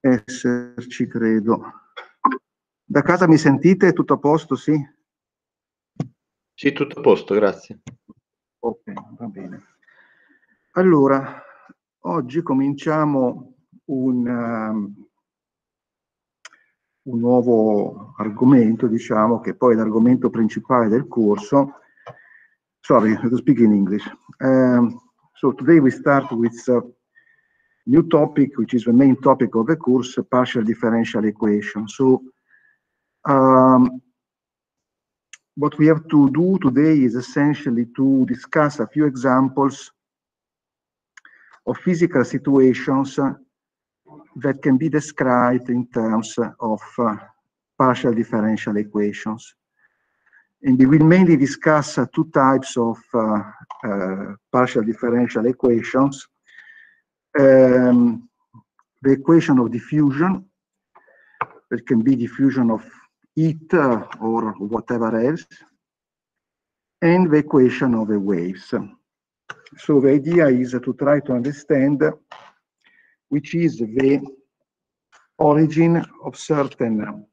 esserci, credo. Da casa mi sentite? Tutto a posto, sì? Sì, tutto a posto, grazie. Ok, va bene. Allora, oggi cominciamo un, um, un nuovo argomento, diciamo, che poi è l'argomento principale del corso. Sorry, to speak in English. Um, so today we start with a new topic, which is the main topic of the course, partial differential equation. So um, what we have to do today is essentially to discuss a few examples of physical situations that can be described in terms of uh, partial differential equations. And we will mainly discuss uh, two types of uh, uh partial differential equations. Um, the equation of diffusion, It can be diffusion of heat or whatever else, and the equation of the waves. So the idea is to try to understand which is the origin of certain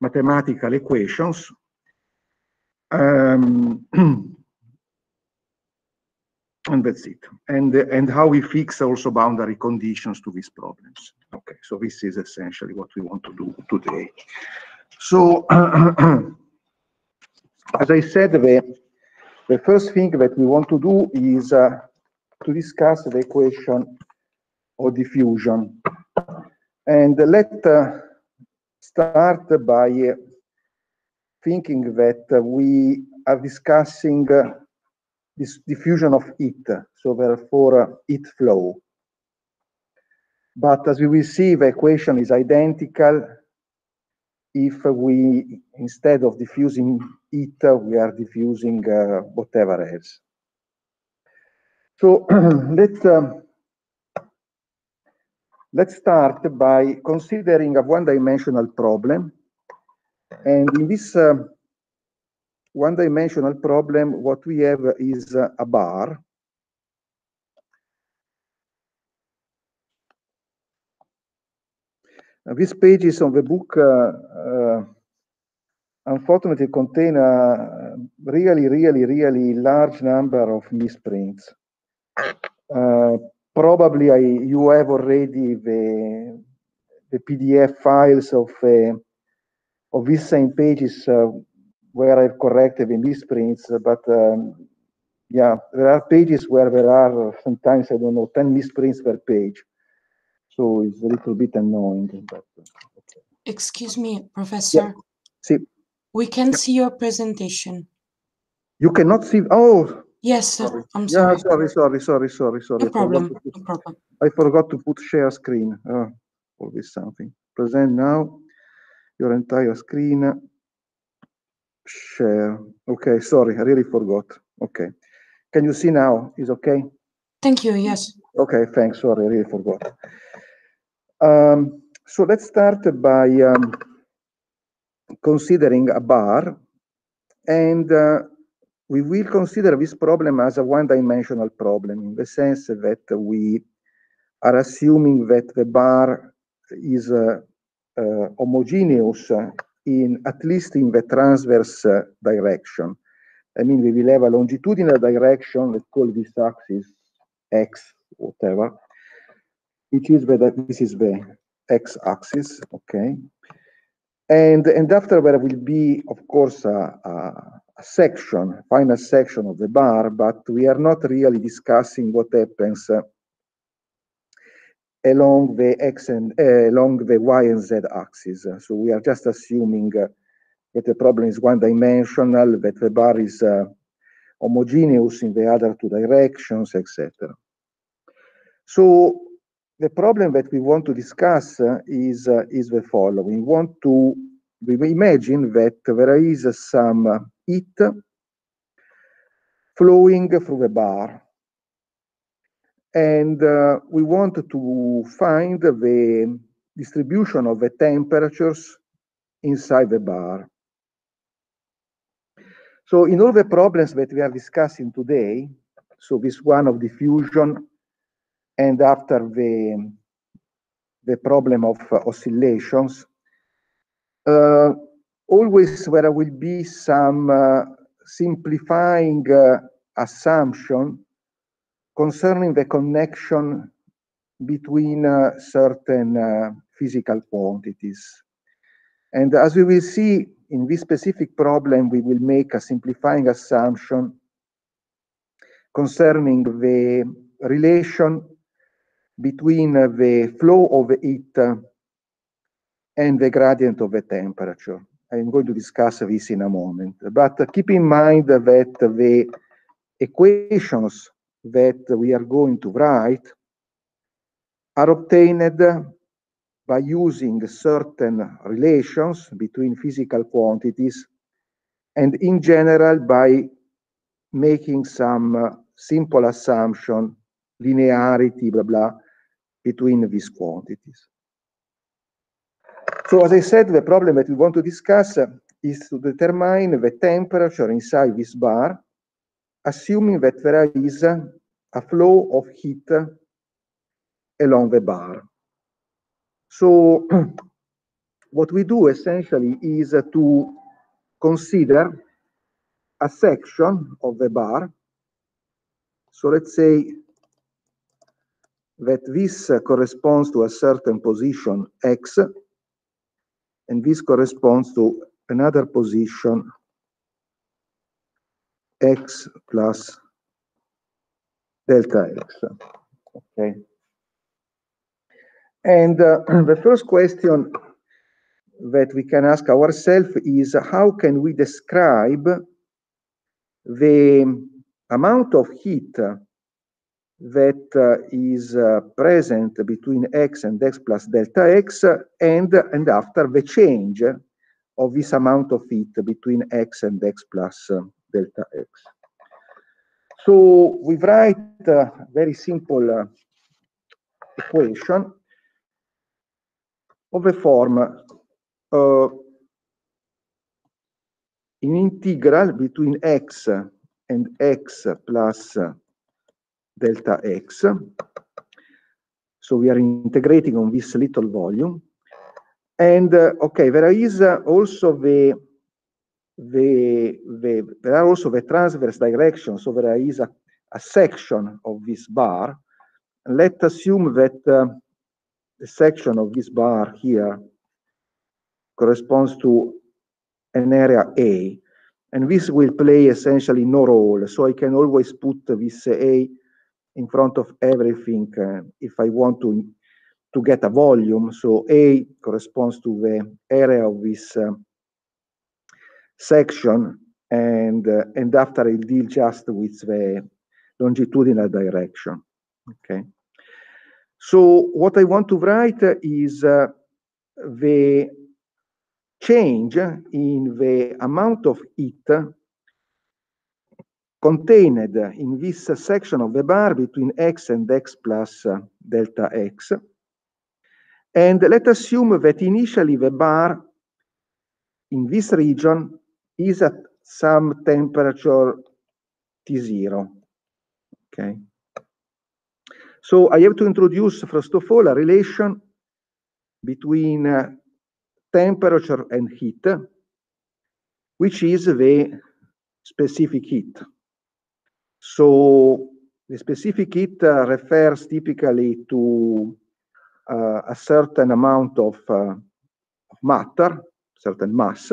mathematical equations um, and that's it. And, and how we fix also boundary conditions to these problems. Okay, so this is essentially what we want to do today. So, as I said, the, the first thing that we want to do is uh, to discuss the equation of diffusion. And let uh, start by uh, thinking that we are discussing uh, this diffusion of heat, so therefore heat flow. But as we will see, the equation is identical if we, instead of diffusing heat, we are diffusing uh, whatever else. So let's, um, let's start by considering a one-dimensional problem. And in this uh, one-dimensional problem, what we have is uh, a bar. Uh, these pages of the book uh, uh, unfortunately contain a really, really, really large number of misprints. Uh, probably I, you have already the, the PDF files of, uh, of these same pages where I've corrected the misprints, but um, yeah, there are pages where there are uh, sometimes, I don't know, 10 misprints per page. So it's a little bit annoying. But, uh, okay. Excuse me, Professor. Yeah. See. We can yeah. see your presentation. You cannot see, oh. Yes, sorry. I'm sorry. Yeah, sorry, sorry, sorry, sorry, sorry. No problem, put, no problem. I forgot to put share screen. Ah, oh, always something. Present now your entire screen share. Okay, sorry, I really forgot. Okay. Can you see now? Is okay? Thank you, yes. Okay, thanks. Sorry, I really forgot. Um, so let's start by um, considering a bar and uh, we will consider this problem as a one-dimensional problem in the sense that we are assuming that the bar is uh, uh, homogeneous in at least in the transverse uh, direction. I mean, we will have a longitudinal direction, let's call this axis x, whatever, which is this is the x-axis, okay? And, and after there will be, of course, a, a, a section, final section of the bar, but we are not really discussing what happens uh, along the x and uh, along the y and z axis. So we are just assuming uh, that the problem is one dimensional, that the bar is uh, homogeneous in the other two directions, etc. So the problem that we want to discuss is is the following. We want to we imagine that there is some heat flowing through the bar and uh, we want to find the distribution of the temperatures inside the bar. So in all the problems that we are discussing today, so this one of diffusion, and after the the problem of uh, oscillations. Uh, always there will be some uh, simplifying uh, assumption concerning the connection between uh, certain uh, physical quantities. And as we will see in this specific problem, we will make a simplifying assumption concerning the relation between the flow of heat and the gradient of the temperature. I'm going to discuss this in a moment. But keep in mind that the equations that we are going to write are obtained by using certain relations between physical quantities and in general by making some uh, simple assumption, linearity, blah, blah, between these quantities. So as I said, the problem that we want to discuss is to determine the temperature inside this bar, assuming that there is a flow of heat along the bar. So what we do essentially is to consider a section of the bar. So let's say that this corresponds to a certain position x, and this corresponds to another position x plus delta x. Okay. And uh, the first question that we can ask ourselves is how can we describe the amount of heat that uh, is uh, present between x and x plus delta x and, and after the change of this amount of heat between x and x plus uh, delta x. So we write a very simple uh, equation of a form uh, in integral between x and x plus delta x. So we are integrating on this little volume. And uh, okay, there is uh, also the, the, the, there are also the transverse directions. So there is a, a section of this bar. Let's assume that uh, the section of this bar here corresponds to an area A. And this will play essentially no role. So I can always put this A in front of everything uh, if I want to, to get a volume. So A corresponds to the area of this uh, section and, uh, and after I deal just with the longitudinal direction, okay? So what I want to write is uh, the change in the amount of heat contained in this section of the bar between x and x plus delta x. And let's assume that initially the bar in this region is at some temperature T0, okay? So I have to introduce, first of all, a relation between uh, temperature and heat, which is the specific heat. So the specific heat uh, refers typically to uh, a certain amount of, uh, matter, certain mass.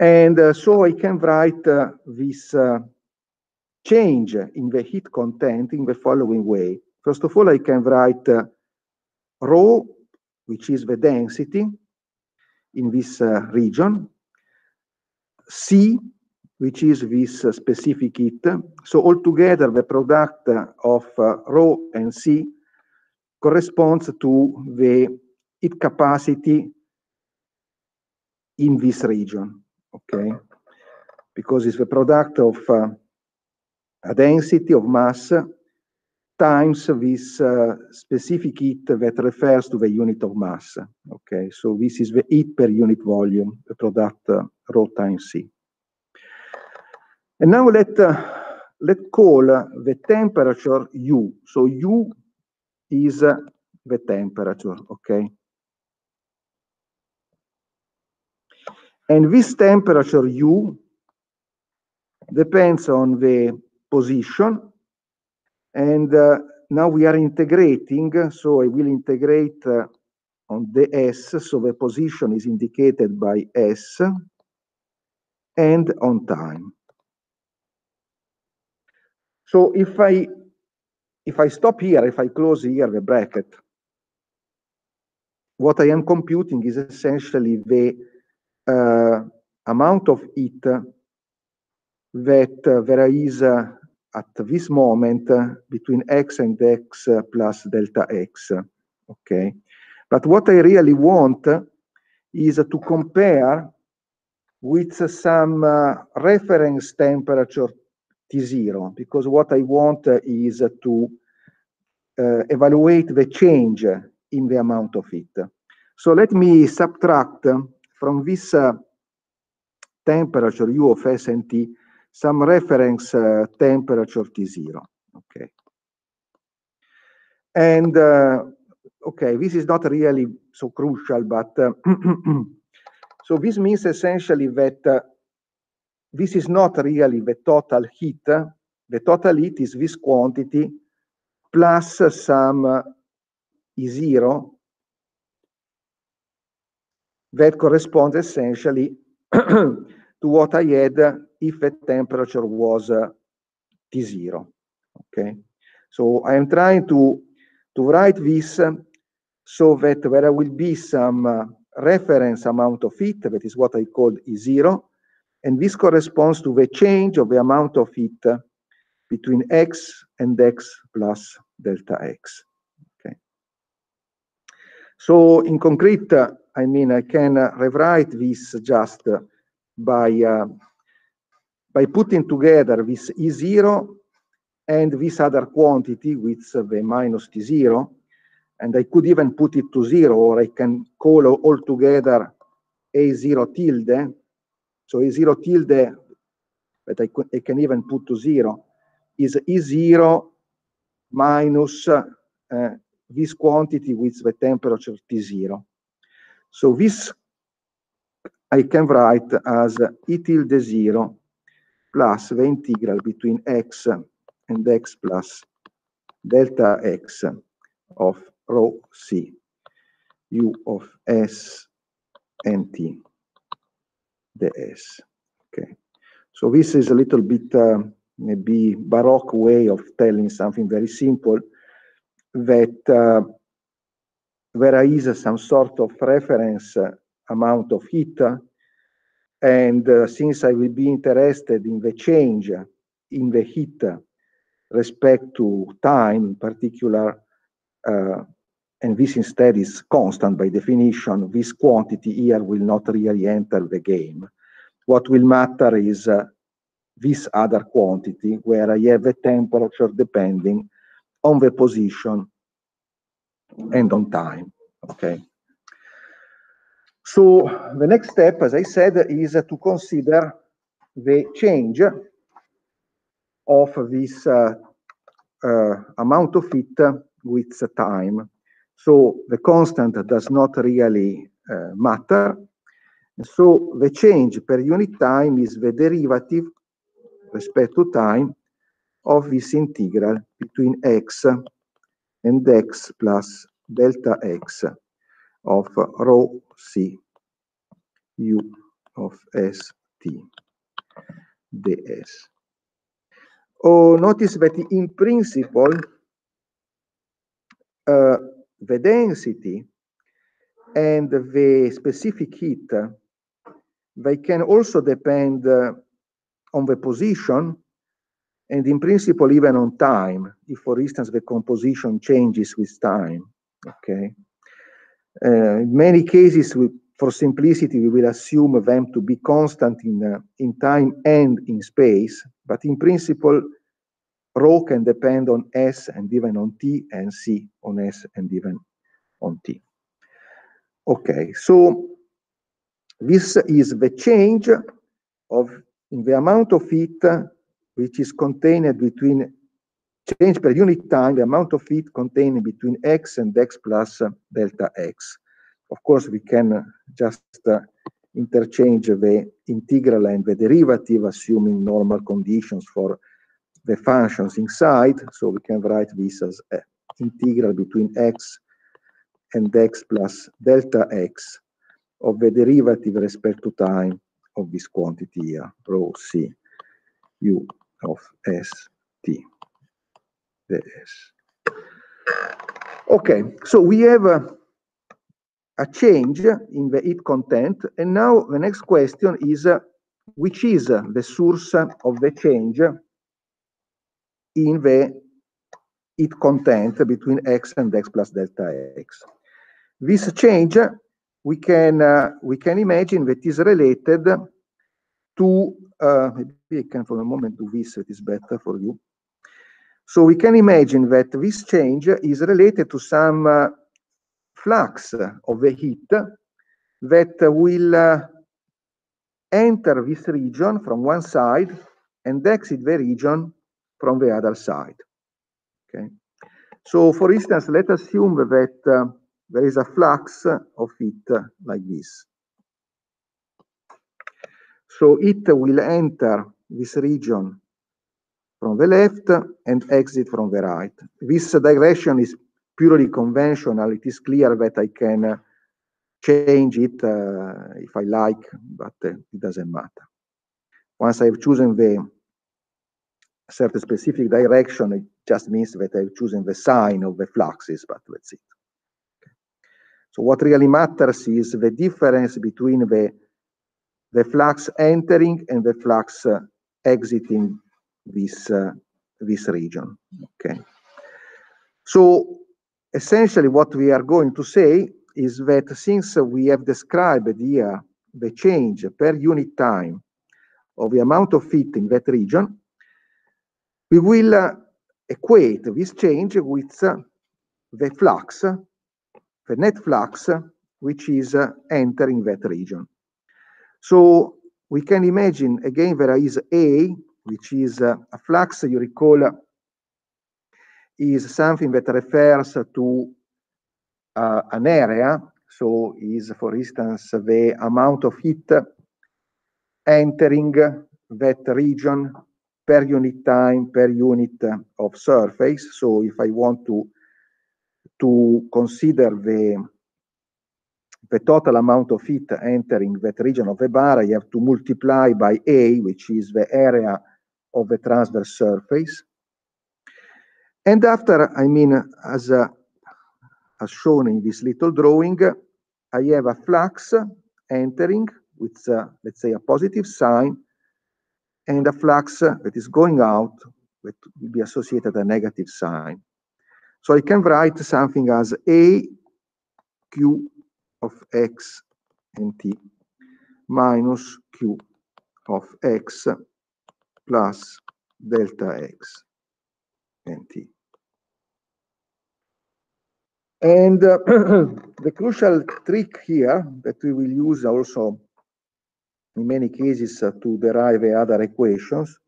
And uh, so I can write uh, this uh, change in the heat content in the following way. First of all, I can write rho, which is the density in this region, C, which is this uh, specific heat. So altogether, the product of uh, rho and C corresponds to the heat capacity in this region, okay? Because it's the product of uh, a density of mass times this uh, specific heat that refers to the unit of mass, okay? So this is the heat per unit volume, the product uh, rho times C. And now let, uh, let call uh, the temperature U. So U is uh, the temperature, okay? And this temperature U depends on the position. And uh, now we are integrating, so I will integrate uh, on the S, so the position is indicated by S, and on time. So if I if I stop here, if I close here the bracket, what I am computing is essentially the amount of heat that uh, there is uh, at this moment uh, between x and x plus delta x. Okay, but what I really want is to compare with some uh, reference temperature T0, because what I want is to uh, evaluate the change in the amount of heat. So let me subtract from this uh, temperature U of S and T some reference uh, temperature T0. Okay. And uh, okay, this is not really so crucial, but so this means essentially that this is not really the total heat. The total heat is this quantity plus some uh, E0 that corresponds essentially to what I had if the temperature was uh, T0. Okay, so I am trying to, to write this so that there will be some uh, reference amount of heat, that is what I called E0, and this corresponds to the change of the amount of heat between x and x plus delta x. So in concrete, uh, I mean, I can uh, rewrite this just uh, by by putting together this E0 and this other quantity with the minus T0, and I could even put it to zero, or I can call all together A0 tilde. So A0 tilde, that I, I can even put to zero, is E0 minus uh, this quantity with the temperature T0. So this I can write as E tilde 0 plus the integral between x and x plus delta x of rho c u of s and t ds. Okay, so this is a little bit uh, maybe baroque way of telling something very simple that uh, there is some sort of reference amount of heat and uh, since I will be interested in the change in the heat respect to time in particular, uh, and this instead is constant by definition, this quantity here will not really enter the game. What will matter is uh, this other quantity where I have a temperature depending on the position and on time, okay? So the next step, as I said, is to consider the change of this uh, uh, amount of heat with time. So the constant does not really uh, matter. So the change per unit time is the derivative respect to time of this integral between x and x plus delta x of rho c u of s t ds. Oh, notice that in principle, uh, the density and the specific heat, they can also depend uh, on the position and in principle even on time, if for instance the composition changes with time, okay? Uh, in many cases, we, for simplicity, we will assume them to be constant in, uh, in time and in space, but in principle, rho can depend on S and even on T, and C on S and even on T. Okay, so this is the change of in the amount of heat which is contained between change per unit time the amount of heat contained between x and x plus delta x. Of course, we can just uh, interchange the integral and the derivative, assuming normal conditions for the functions inside. So we can write this as a integral between x and x plus delta x of the derivative respect to time of this quantity here, rho c u of s t. This. Okay, so we have a, a, change in the heat content, and now the next question is uh, which is the source of the change in the heat content between x and x plus delta x. This change we can uh, we can imagine that is related to uh, maybe I can for a moment do this it is better for you. So we can imagine that this change is related to some uh, flux of the heat that will uh, enter this region from one side and exit the region from the other side. Okay. So for instance, let us assume that uh, there is a flux of heat like this. So it will enter this region from the left and exit from the right. This direction is purely conventional. It is clear that I can change it uh, if I like, but uh, it doesn't matter. Once I've chosen the certain specific direction, it just means that I've chosen the sign of the fluxes, but that's it. So what really matters is the difference between the, the flux entering and the flux uh, exiting this, uh, this region. Okay. So essentially what we are going to say is that since we have described here the change per unit time of the amount of heat in that region, we will uh, equate this change with uh, the flux, the net flux, which is uh, entering that region. So we can imagine again there is A, which is uh, a flux, you recall, is something that refers to uh, an area. So is, for instance, the amount of heat entering that region per unit time, per unit of surface. So if I want to, to consider the, the total amount of heat entering that region of the bar, I have to multiply by A, which is the area of the transverse surface. And after, I mean, as, uh, as shown in this little drawing, I have a flux entering with, uh, let's say, a positive sign, and a flux that is going out that will be associated a negative sign. So I can write something as A Q of X and T minus Q of X plus delta X and T. And uh, the crucial trick here that we will use also in many cases uh, to derive other equations,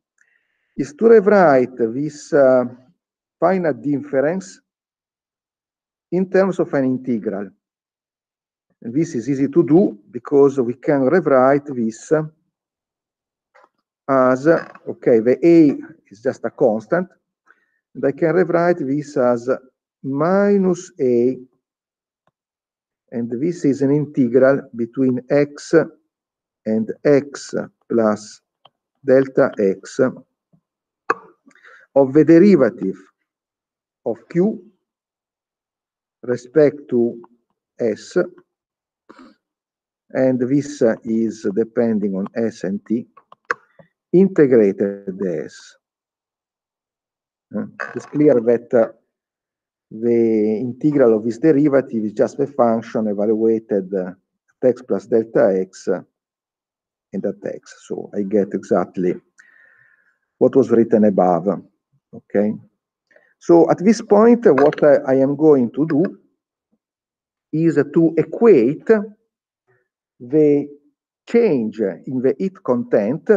is to rewrite this uh, finite difference in terms of an integral. And this is easy to do because we can rewrite this as, okay, the A is just a constant, and I can rewrite this as minus A, and this is an integral between x and x plus delta x of the derivative of q respect to s and this is depending on s and t integrated s. Uh, it's clear that uh, the integral of this derivative is just a function evaluated uh, x plus delta x in the text. So I get exactly what was written above. Okay. So at this point, what I, I am going to do is to equate the change in the heat content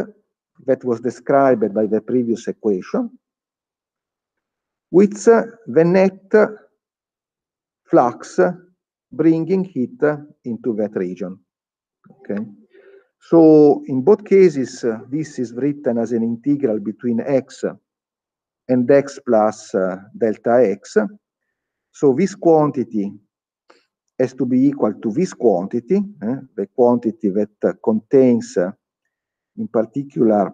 that was described by the previous equation with the net flux bringing heat into that region. Okay. So in both cases, uh, this is written as an integral between x and x plus uh, delta x. So this quantity has to be equal to this quantity, eh, the quantity that uh, contains, in particular,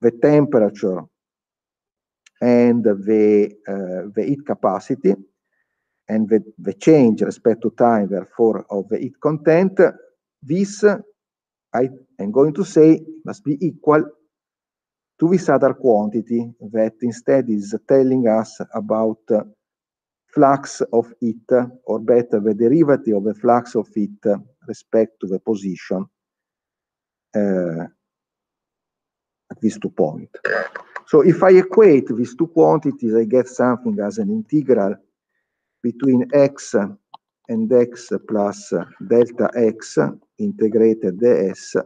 the temperature and the, uh, the heat capacity and the, the change respect to time, therefore, of the heat content, this, I am going to say, must be equal to this other quantity that instead is telling us about uh, flux of it, or better, the derivative of the flux of it respect to the position uh, at these two points. So if I equate these two quantities, I get something as an integral between x and x plus delta x integrated ds.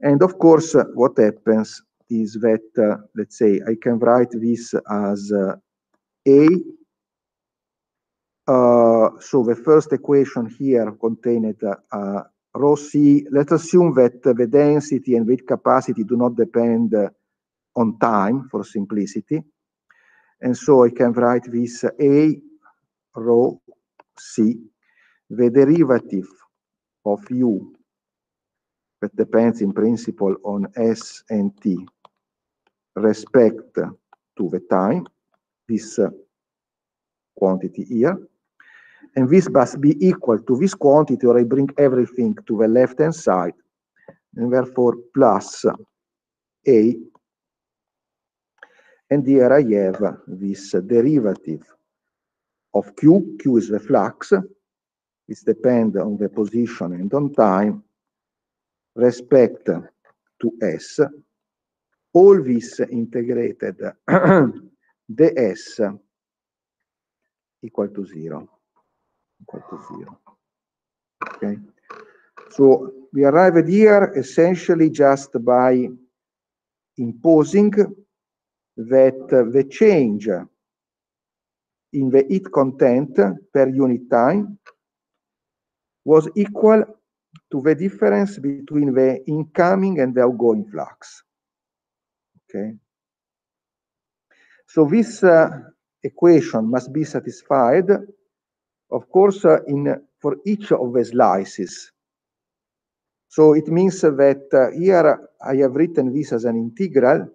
And of course, what happens is that, uh, let's say, I can write this as uh, A. Uh, so the first equation here contained uh, rho c. Let's assume that the density and weight capacity do not depend on time for simplicity. And so I can write this A rho C, the derivative of U that depends in principle on S and T respect to the time, this uh, quantity here. And this must be equal to this quantity or I bring everything to the left-hand side and therefore plus A and here I have this derivative of Q. Q is the flux. It depends on the position and on time respect to S. All this integrated ds equal to zero. Equal to zero. Okay. So we arrived here essentially just by imposing that the change in the heat content per unit time was equal to the difference between the incoming and the outgoing flux. Okay. So this uh, equation must be satisfied, of course, uh, in for each of the slices. So it means that uh, here I have written this as an integral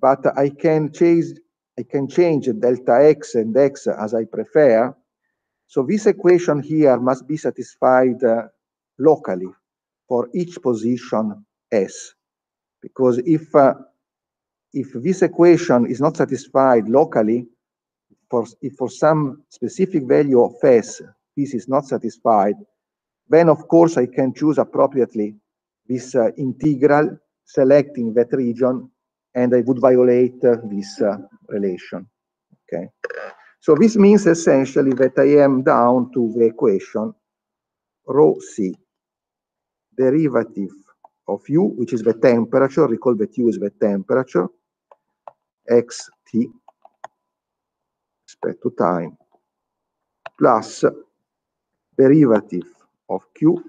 but I can change I can change delta x and x as I prefer. So this equation here must be satisfied uh, locally for each position s, because if uh, if this equation is not satisfied locally, for if for some specific value of s this is not satisfied, then of course I can choose appropriately this uh, integral, selecting that region and I would violate uh, this uh, relation. Okay. So this means essentially that I am down to the equation rho c, derivative of u, which is the temperature, recall that u is the temperature, x t, respect to time, plus derivative of q,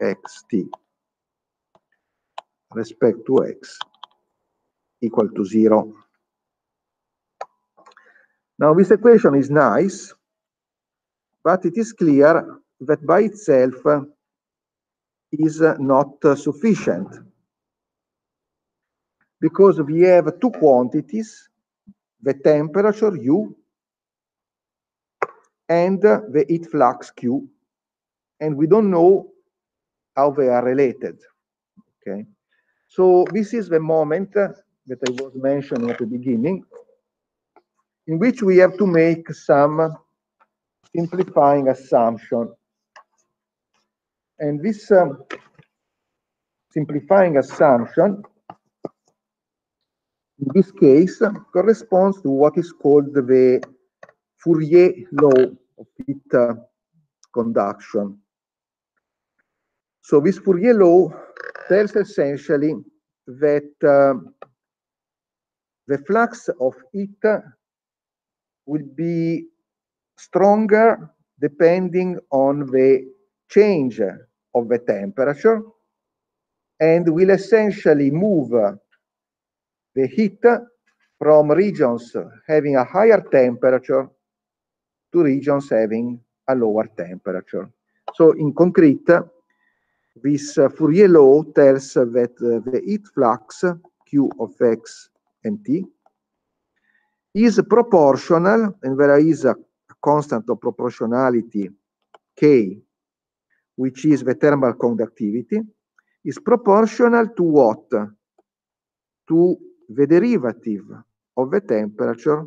x t, respect to x equal to zero. Now this equation is nice, but it is clear that by itself is not sufficient because we have two quantities, the temperature U and the heat flux Q, and we don't know how they are related. Okay, so this is the moment that I was mentioning at the beginning, in which we have to make some simplifying assumption. And this um, simplifying assumption, in this case, corresponds to what is called the Fourier law of heat uh, conduction. So this Fourier law tells essentially that uh, the flux of heat will be stronger depending on the change of the temperature and will essentially move the heat from regions having a higher temperature to regions having a lower temperature. So in concrete, this uh, Fourier law tells that uh, the heat flux Q of x and t is proportional, and there is a constant of proportionality K, which is the thermal conductivity, is proportional to what? To the derivative of the temperature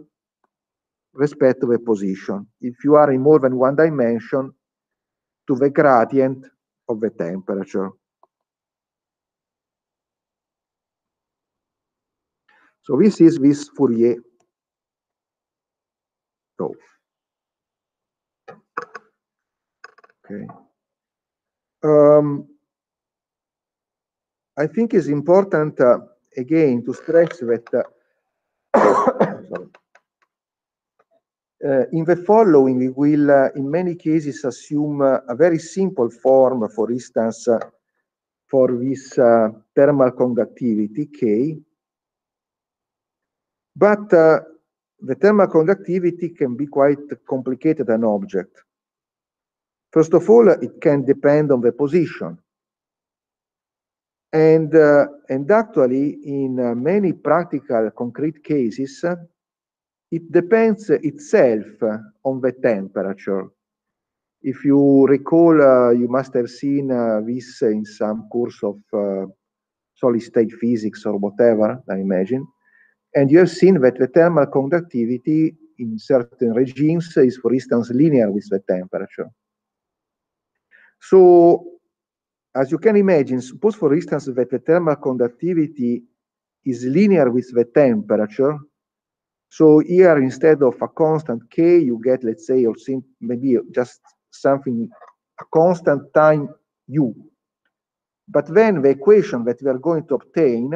respect to the position. If you are in more than one dimension, to the gradient of the temperature. So this is this Fourier law. Okay. Um, I think it's important uh, again to stress that Uh, in the following, we will, uh, in many cases, assume uh, a very simple form, for instance, uh, for this uh, thermal conductivity, K. But uh, the thermal conductivity can be quite complicated an object. First of all, it can depend on the position. And, and actually, in many practical concrete cases, it depends itself on the temperature. If you recall, uh, you must have seen uh, this in some course of uh, solid state physics or whatever, I imagine. And you have seen that the thermal conductivity in certain regimes is, for instance, linear with the temperature. So, as you can imagine, suppose, for instance, that the thermal conductivity is linear with the temperature, so here, instead of a constant k, you get, let's say, or maybe just something, a constant time u. But then the equation that we are going to obtain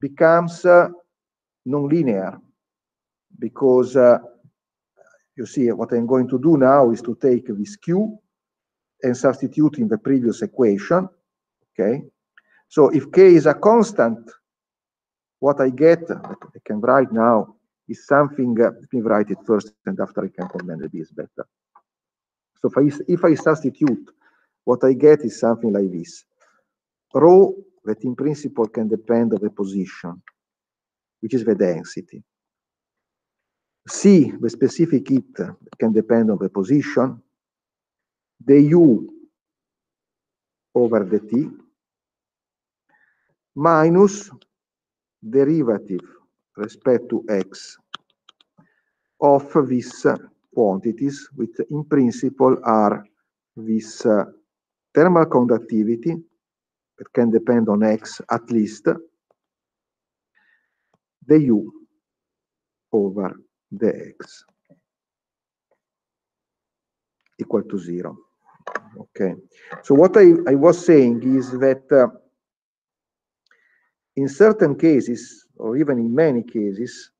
becomes uh, nonlinear because uh, you see what I'm going to do now is to take this q and substitute in the previous equation, okay? So if k is a constant, what I get, I can write now, is something, uh, let me write it first and after I can comment this better. So if I, if I substitute, what I get is something like this. Rho, that in principle can depend on the position, which is the density. C, the specific heat, can depend on the position. The U over the T minus derivative respect to x of these quantities, which in principle are this uh, thermal conductivity, that can depend on x at least, the u over the x equal to zero. Okay, so what I, I was saying is that uh, in certain cases, or even in many cases,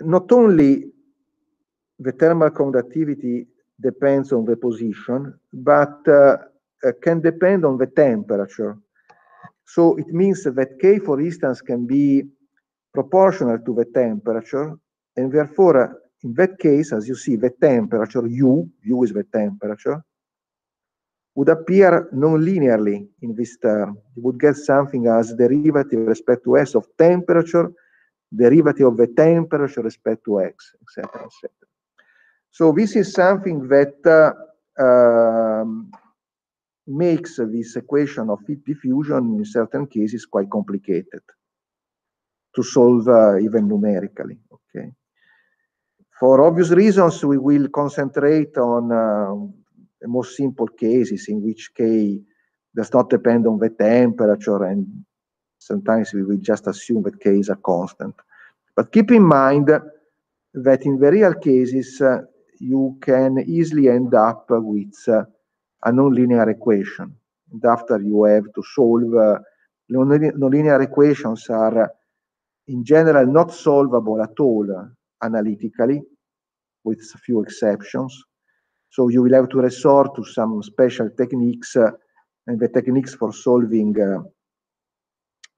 not only the thermal conductivity depends on the position, but uh, uh, can depend on the temperature. So it means that K, for instance, can be proportional to the temperature, and therefore, uh, in that case, as you see, the temperature, U, U is the temperature, would appear non-linearly in this term. You would get something as derivative respect to S of temperature, derivative of the temperature respect to X, etc., etc. So this is something that uh, makes this equation of heat diffusion in certain cases quite complicated to solve uh, even numerically, okay? For obvious reasons, we will concentrate on uh, most simple cases in which K does not depend on the temperature and sometimes we will just assume that K is a constant. But keep in mind that in the real cases, uh, you can easily end up with uh, a nonlinear equation. And after you have to solve uh, nonlinear equations are in general not solvable at all analytically, with a few exceptions. So you will have to resort to some special techniques, uh, and the techniques for solving uh,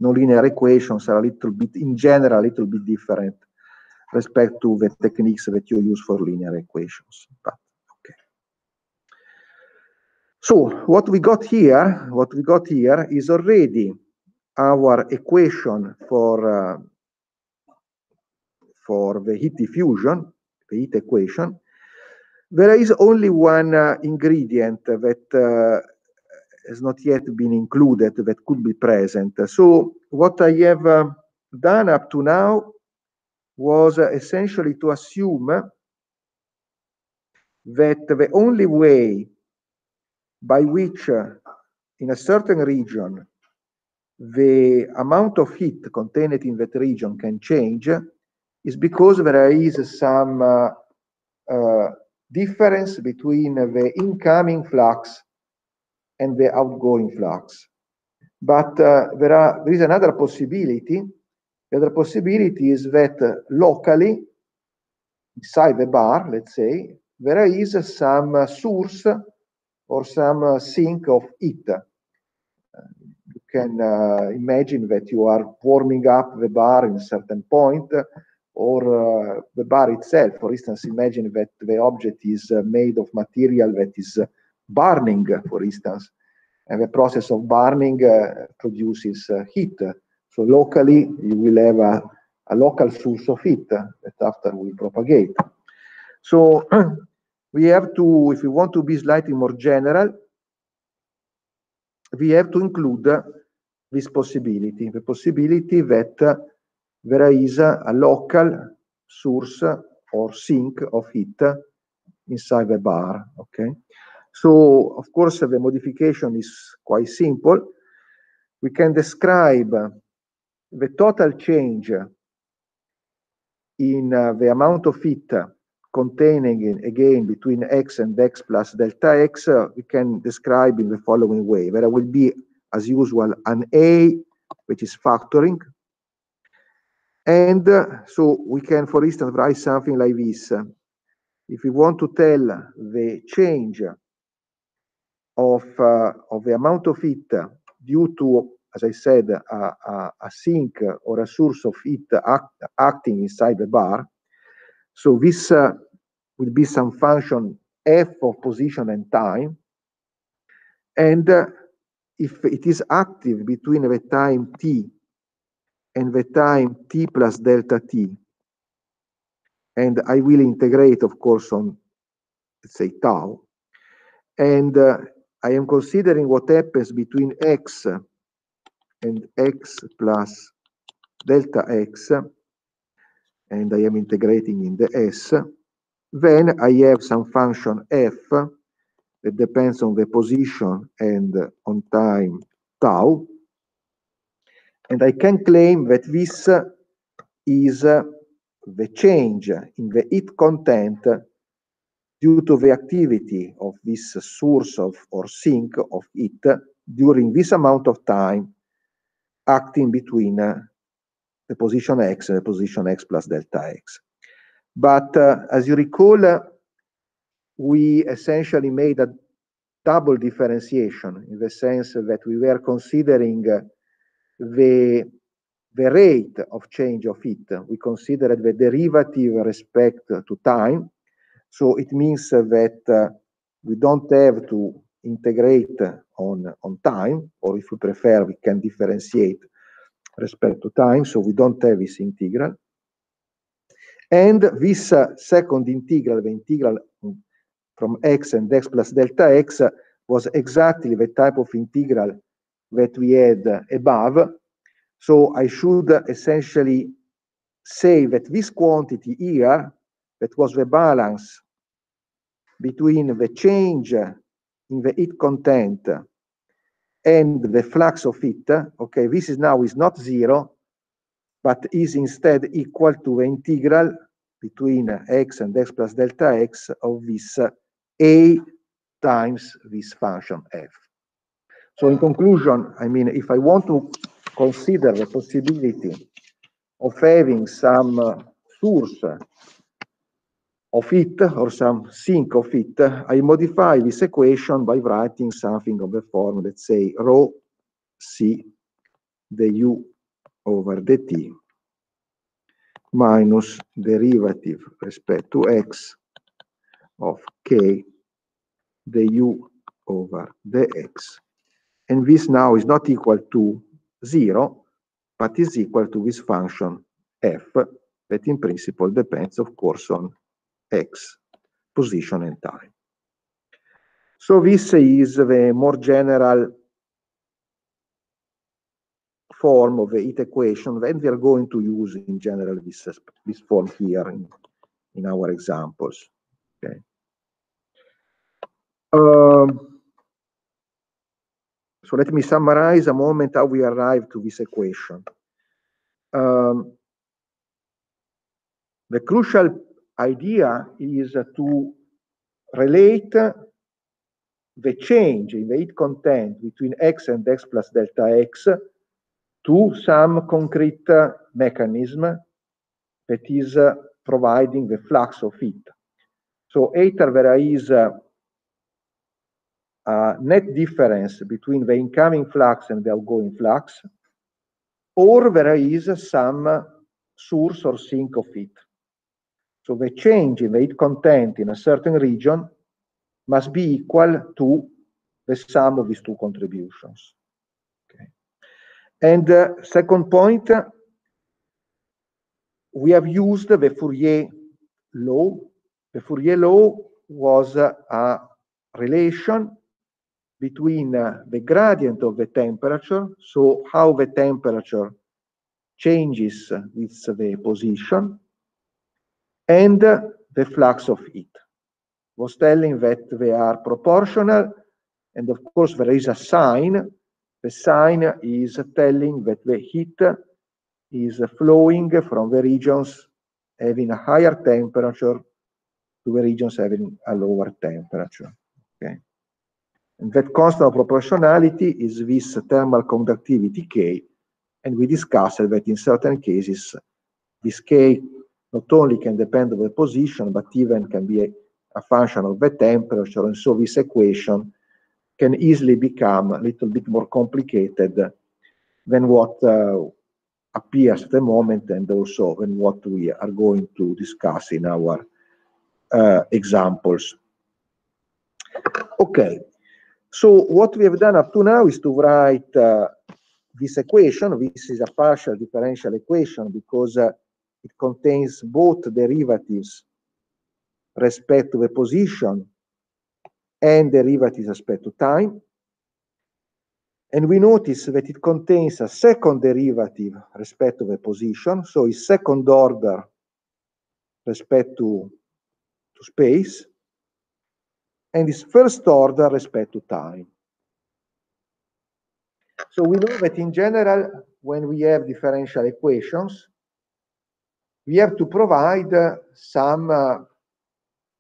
nonlinear equations are a little bit, in general, a little bit different respect to the techniques that you use for linear equations. But okay. So what we got here, what we got here is already our equation for uh, for the heat diffusion, the heat equation. There is only one uh, ingredient that uh, has not yet been included that could be present. So what I have uh, done up to now was essentially to assume that the only way by which uh, in a certain region the amount of heat contained in that region can change is because there is some uh, uh, difference between the incoming flux and the outgoing flux. But uh, there, are, there is another possibility. The other possibility is that locally, inside the bar, let's say, there is some source or some sink of heat you can uh, imagine that you are warming up the bar in a certain point or uh, the bar itself. For instance, imagine that the object is uh, made of material that is uh, burning, for instance, and the process of burning uh, produces uh, heat. So locally, you will have a, a local source of heat that after will propagate. So we have to, if we want to be slightly more general, we have to include this possibility, the possibility that there is a local source or sink of heat inside the bar, okay? So, of course, the modification is quite simple. We can describe the total change in uh, the amount of heat containing, in, again, between x and x plus delta x, uh, we can describe in the following way. There will be, as usual, an A, which is factoring. And uh, so we can, for instance, write something like this. If we want to tell the change of, uh, of the amount of heat due to, as I said, a, a, a sink or a source of heat act, acting inside the bar. So this uh, will be some function f of position and time. And uh, if it is active between the time t and the time t plus delta t, and I will integrate, of course, on, let's say, tau, and uh, I am considering what happens between x and x plus delta x, and I am integrating in the s, then I have some function f that depends on the position and on time tau, and I can claim that this is the change in the heat content due to the activity of this source of or sink of heat during this amount of time acting between uh, the position x and the position x plus delta x. But uh, as you recall, uh, we essentially made a double differentiation in the sense that we were considering the the rate of change of heat. We considered the derivative respect to time, so it means that uh, we don't have to integrate on, on time, or if we prefer, we can differentiate respect to time, so we don't have this integral. And this uh, second integral, the integral from x and x plus delta x, was exactly the type of integral that we had above. So I should essentially say that this quantity here, that was the balance between the change in the heat content and the flux of heat, okay, this is now is not zero, but is instead equal to the integral between x and x plus delta x of this a times this function f. So in conclusion, I mean, if I want to consider the possibility of having some uh, source of it or some sink of it, I modify this equation by writing something of the form, let's say rho c the u over dt minus derivative respect to x of k the u over the x. And this now is not equal to zero, but is equal to this function f that in principle depends, of course, on x, position and time. So this is the more general form of the heat equation that we are going to use in general this, this form here in, in our examples. Okay. Um, so let me summarize a moment how we arrived to this equation. Um, the crucial idea is to relate the change in the heat content between x and x plus delta x to some concrete mechanism that is providing the flux of heat. So either there is a net difference between the incoming flux and the outgoing flux, or there is some source or sink of heat. So the change in the heat content in a certain region must be equal to the sum of these two contributions. Okay. And uh, second point, uh, we have used the Fourier law. The Fourier law was uh, a relation between uh, the gradient of the temperature, so how the temperature changes with the position, and the flux of heat. Was telling that they are proportional, and of course there is a sign. The sign is telling that the heat is flowing from the regions having a higher temperature to the regions having a lower temperature. And that constant proportionality is this thermal conductivity K, and we discussed that in certain cases, this K not only can depend on the position, but even can be a, a function of the temperature. And so this equation can easily become a little bit more complicated than what uh, appears at the moment and also than what we are going to discuss in our uh, examples. Okay, so what we have done up to now is to write uh, this equation. This is a partial differential equation because uh, it contains both derivatives respect to the position and derivatives respect to time. And we notice that it contains a second derivative respect to the position, so it's second order respect to, to space, and is first order respect to time. So we know that in general, when we have differential equations, we have to provide uh, some uh,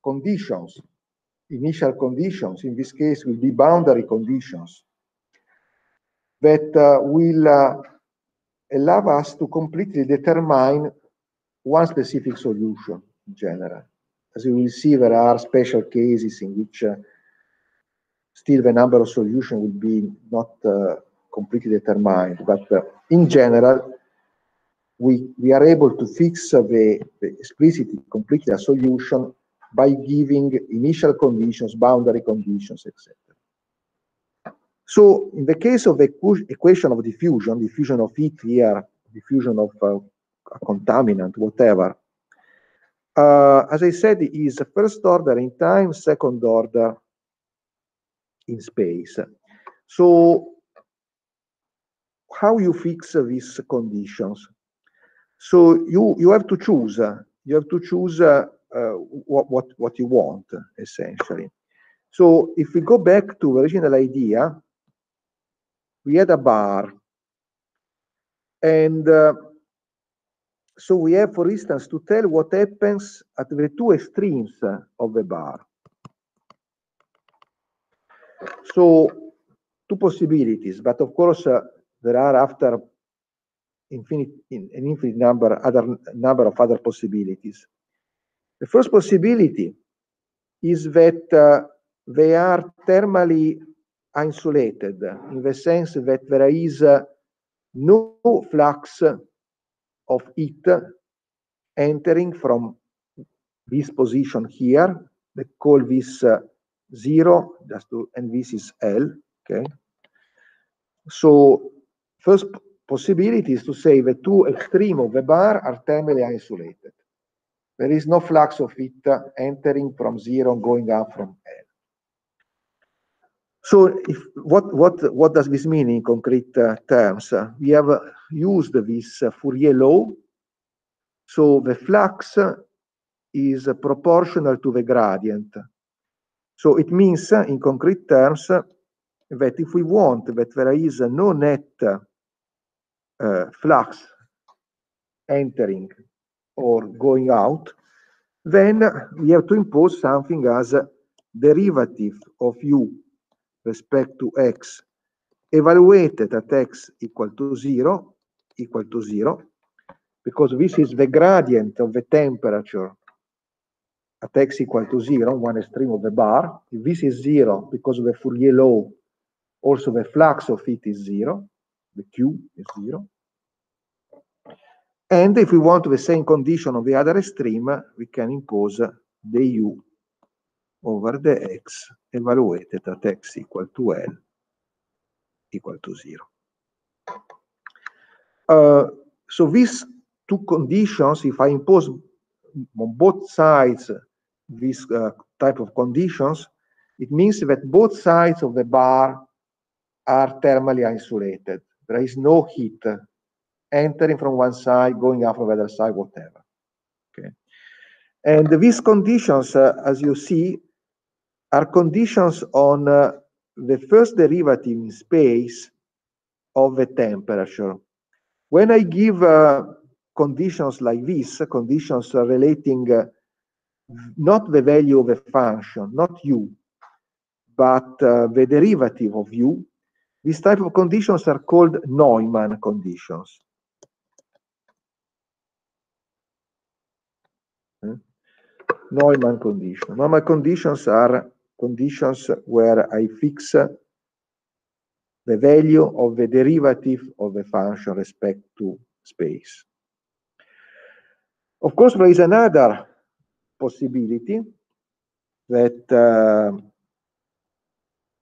conditions, initial conditions, in this case will be boundary conditions, that uh, will uh, allow us to completely determine one specific solution in general. As you will see, there are special cases in which uh, still the number of solutions will be not uh, completely determined, but in general, we, we are able to fix the, the explicitly complete a solution by giving initial conditions, boundary conditions, etc. So in the case of the equation of diffusion, diffusion of heat here, diffusion of uh, a contaminant, whatever, uh, as I said, is first order in time, second order in space. So how you fix these conditions? So you you have to choose. You have to choose uh, uh, what what what you want essentially. So if we go back to the original idea, we had a bar, and uh, so we have, for instance, to tell what happens at the two extremes of the bar. So two possibilities, but of course uh, there are after infinite, an infinite number, other number of other possibilities. The first possibility is that uh, they are thermally insulated in the sense that there is uh, no flux of it entering from this position here. They call this uh, zero, just to, and this is L, okay? So first possibility is to say the two extremes of the bar are thermally isolated. There is no flux of it entering from zero going up from L. So if, what, what, what does this mean in concrete uh, terms? Uh, we have uh, used this Fourier law. So the flux is proportional to the gradient. So it means uh, in concrete terms that if we want that there is no net uh, flux entering or going out, then we have to impose something as a derivative of u respect to x. Evaluated at x equal to 0 equal to 0 because this is the gradient of the temperature. At x equal to 0 one extreme of the bar if this is 0 because of the Fourier law also the flux of it is 0 the q is 0 and if we want the same condition on the other extreme, we can impose the u over the x evaluated at x equal to l equal to 0. Uh, so these two conditions, if I impose on both sides this uh, type of conditions, it means that both sides of the bar are thermally isolated. There is no heat entering from one side, going out from the other side, whatever. Okay. And these conditions, uh, as you see, are conditions on uh, the first derivative in space of the temperature. When I give uh, conditions like this, conditions relating uh, not the value of a function, not u, but uh, the derivative of u, these type of conditions are called Neumann conditions. Neumann condition. Neumann conditions are conditions where I fix the value of the derivative of the function respect to space. Of course, there is another possibility that uh,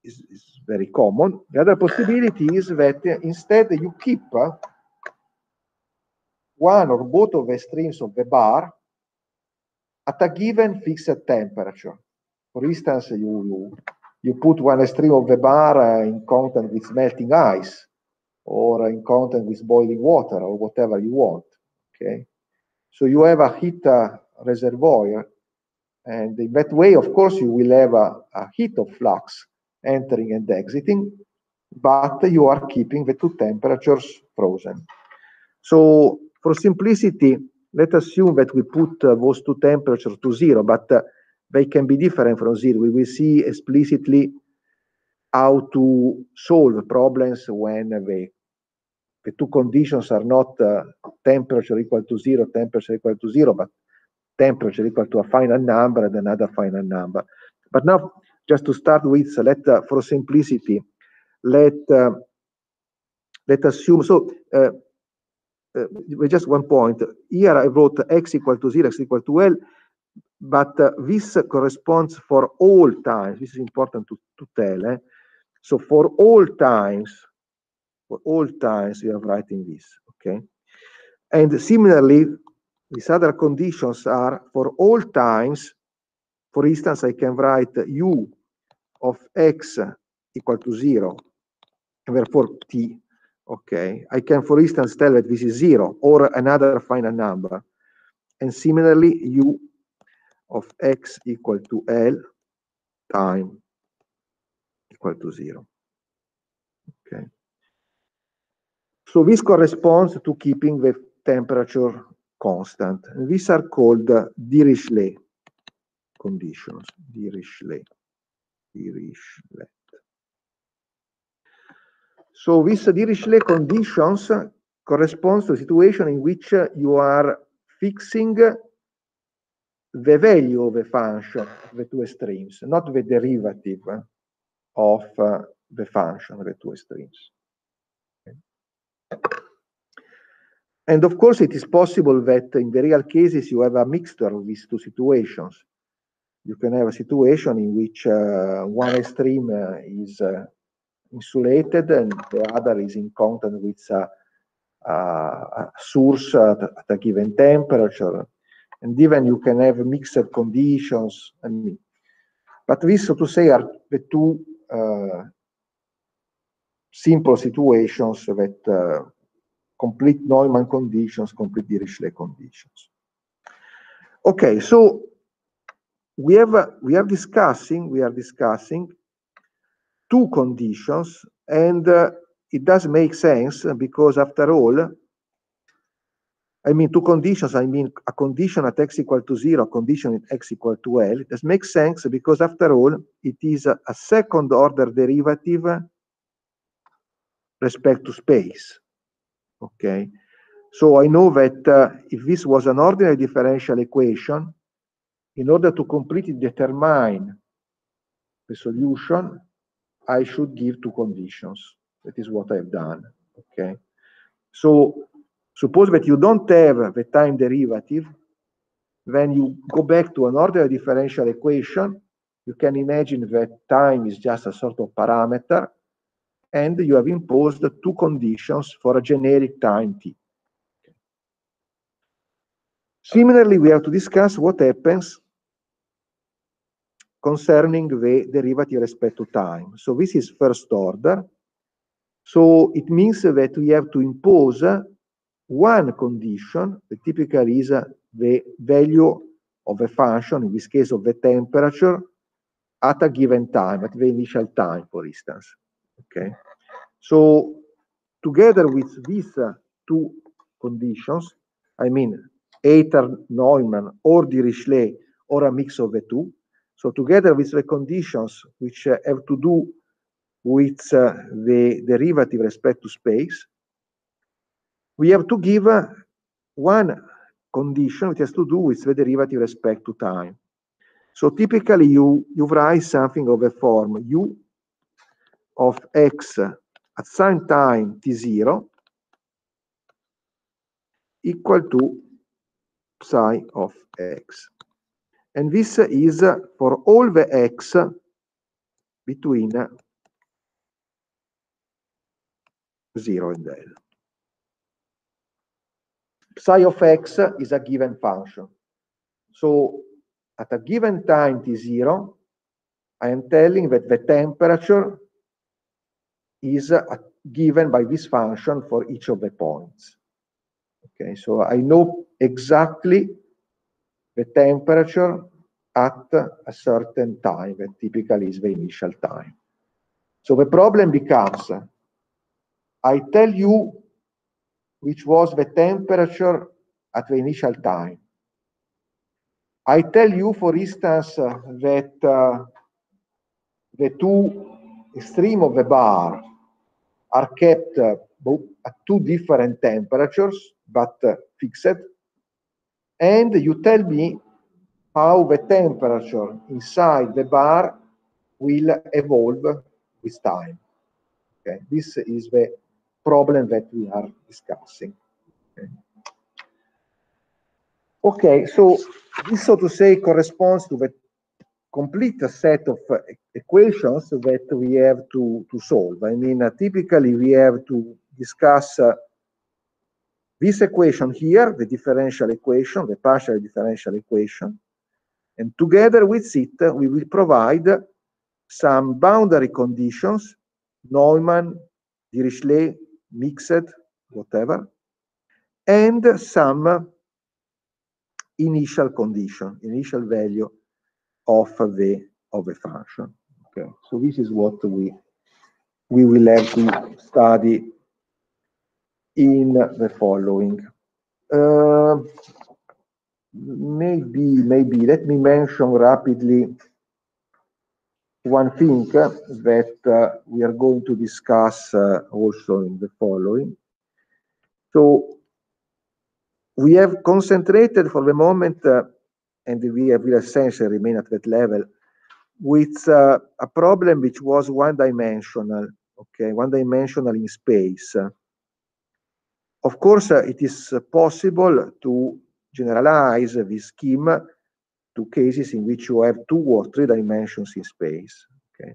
is, is, very common. The other possibility is that instead you keep one or both of the extremes of the bar at a given fixed temperature. For instance, you, you, put one extreme of the bar uh, in contact with melting ice or in contact with boiling water or whatever you want. Okay, so you have a heat uh, reservoir, and in that way, of course, you will have a, a heat of flux entering and exiting, but you are keeping the two temperatures frozen. So for simplicity, let's assume that we put uh, those two temperatures to zero, but uh, they can be different from zero. We will see explicitly how to solve problems when the, the two conditions are not uh, temperature equal to zero, temperature equal to zero, but temperature equal to a final number and another final number. But now, just to start with, so let uh, for simplicity, let uh, let assume so uh, uh, just one point. Here I wrote x equal to 0, x equal to L, but uh, this corresponds for all times. This is important to, to tell. Eh? So for all times, for all times, we are writing this, okay? And similarly, these other conditions are for all times, for instance, I can write u of x equal to 0, and therefore t okay, I can, for instance, tell that this is zero or another final number. And similarly, u of x equal to L time equal to zero. Okay. So this corresponds to keeping the temperature constant. And these are called uh, Dirichlet conditions. Dirichlet. Dirichlet. So these Dirichlet conditions corresponds to a situation in which you are fixing the value of a function, of the two extremes, not the derivative of uh, the function, of the two extremes. And of course, it is possible that in the real cases you have a mixture of these two situations. You can have a situation in which uh, one extreme uh, is uh, insulated and the other is in contact with a, a source at, at, a given temperature. And even you can have mixed conditions. I mean, but these, so to say, are the two uh, simple situations that uh, complete Neumann conditions, complete Dirichlet conditions. Okay, so we have uh, we are discussing we are discussing two conditions, and uh, it does make sense because after all, I mean two conditions. I mean a condition at x equal to zero, a condition at x equal to L. It does make sense because after all, it is a, a second order derivative respect to space. Okay, so I know that uh, if this was an ordinary differential equation, in order to completely determine the solution, I should give two conditions. That is what I've done. Okay. So suppose that you don't have the time derivative, then you go back to an ordinary differential equation. You can imagine that time is just a sort of parameter, and you have imposed two conditions for a generic time t. Similarly, we have to discuss what happens concerning the derivative respect to time. So this is first order. So it means that we have to impose one condition, that typically is the value of a function, in this case of the temperature, at a given time, at the initial time, for instance. Okay. So together with these uh, two conditions, I mean either Neumann or Dirichlet or a mix of the two. So together with the conditions which uh, have to do with uh, the derivative respect to space, we have to give uh, one condition which has to do with the derivative respect to time. So typically you, you write something of a form u of x at some time t0 equal to psi of x. And this is for all the x between 0 and L. Psi of x is a given function. So at a given time t0, I am telling that the temperature is uh, given by this function for each of the points. Okay, so I know exactly the temperature at a certain time, that typically is the initial time. So the problem becomes, I tell you which was the temperature at the initial time. I tell you, for instance, uh, that uh, the two extreme of the bar are kept uh, at two different temperatures, but uh, fixed. And you tell me how the temperature inside the bar will evolve with time. Okay, this is the problem that we are discussing. Okay, okay so this, so to say, corresponds to the complete set of uh, equations that we have to, to solve. I mean, uh, typically we have to discuss uh, this equation here, the differential equation, the partial differential equation, and together with it, we will provide some boundary conditions, Neumann, Dirichlet, mixed, whatever, and some initial condition, initial value of the of a function. Okay, so this is what we we will have to study in the following. Uh, maybe, maybe let me mention rapidly one thing that uh, we are going to discuss uh, also in the following. So we have concentrated for the moment uh, and we will essentially remain at that level with uh, a problem which was one dimensional, okay, one dimensional in space. Of course, uh, it is possible to generalize this scheme to cases in which you have two or three dimensions in space. Okay.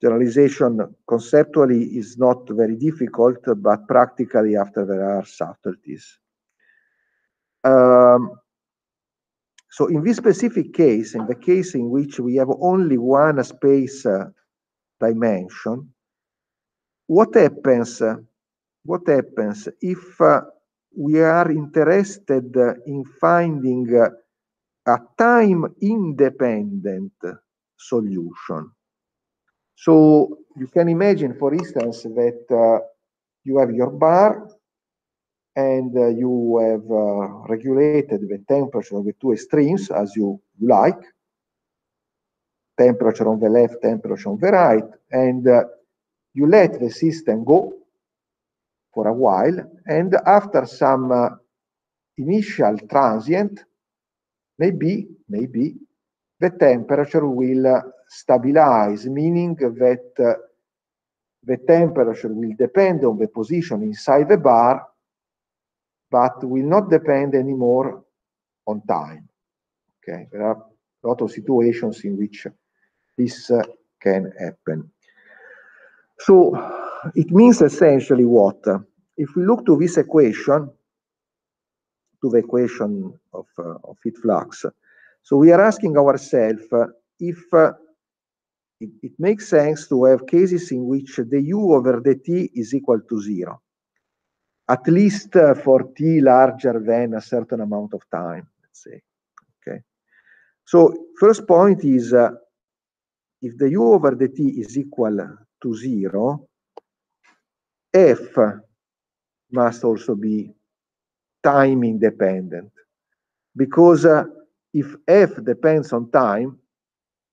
Generalization conceptually is not very difficult, but practically after there are subtleties. Um, so in this specific case, in the case in which we have only one space uh, dimension, what happens? Uh, what happens if uh, we are interested in finding a time independent solution? So you can imagine, for instance, that uh, you have your bar and uh, you have uh, regulated the temperature of the two extremes as you like, temperature on the left, temperature on the right, and uh, you let the system go for a while, and after some uh, initial transient, maybe, maybe, the temperature will uh, stabilize, meaning that uh, the temperature will depend on the position inside the bar but will not depend anymore on time. Okay, there are a lot of situations in which this uh, can happen. So it means essentially what? If we look to this equation, to the equation of, uh, of heat flux, so we are asking ourselves uh, if uh, it, it makes sense to have cases in which the u over the t is equal to zero at least for t larger than a certain amount of time, let's say. Okay. So first point is uh, if the u over the t is equal to zero, f must also be time independent because uh, if f depends on time,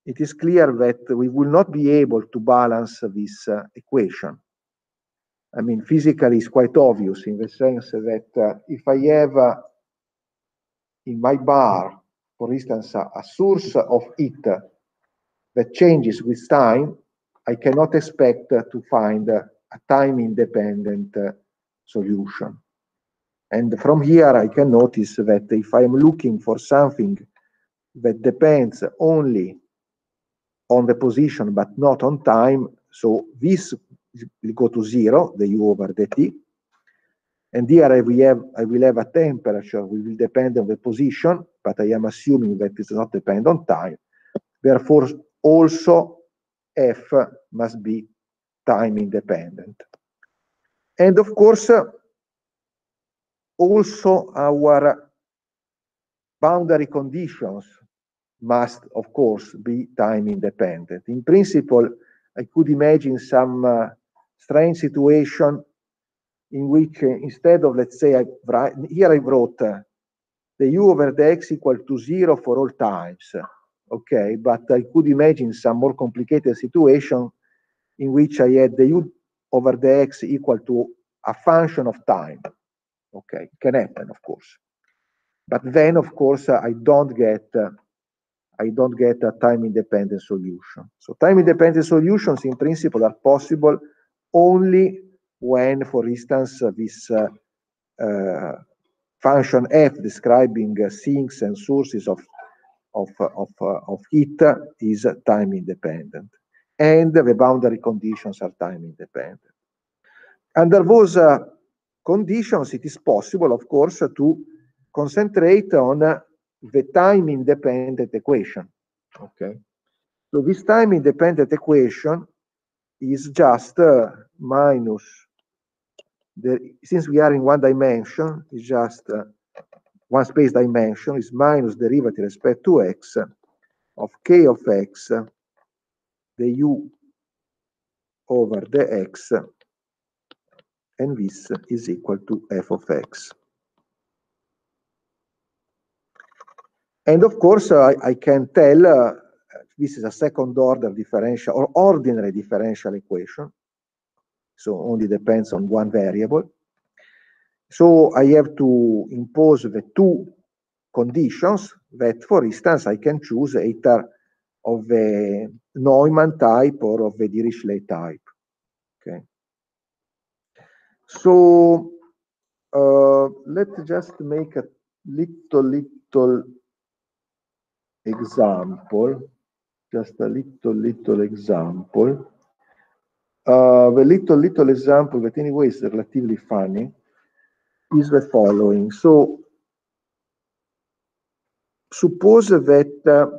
it is clear that we will not be able to balance this uh, equation. I mean, physically it's quite obvious in the sense that uh, if I have uh, in my bar, for instance, a, a, source of heat that changes with time, I cannot expect to find a time-independent solution. And from here, I can notice that if I'm looking for something that depends only on the position but not on time, so this will go to zero, the u over the t. And here I will have, I will have a temperature, we will depend on the position, but I am assuming that it does not depend on time. Therefore, also f must be time independent. And of course, also our boundary conditions must, of course, be time independent. In principle, I could imagine some uh, strange situation in which uh, instead of, let's say, I, here I wrote uh, the u over the x equal to zero for all times. Okay, but I could imagine some more complicated situation in which I had the u over the x equal to a function of time. Okay, can happen, of course. But then, of course, uh, I don't get uh, I don't get a time independent solution. So time independent solutions in principle are possible only when, for instance, uh, this uh, uh, function f describing sinks and sources of of of, of heat is time independent, and the boundary conditions are time independent. Under those conditions, it is possible, of course, to concentrate on the time independent equation. Okay. So this time independent equation is just uh, minus the since we are in one dimension is just uh, one space dimension is minus derivative respect to x of k of x the u over the x and this is equal to f of x and of course uh, I, I can tell uh, this is a second order differential or ordinary differential equation. So only depends on one variable. So I have to impose the two conditions that, for instance, I can choose either of the Neumann type or of the Dirichlet type. Okay. So uh, let's just make a little, little example, just a little, little example. Uh, the little, little example that anyway is relatively funny is the following. So suppose that uh,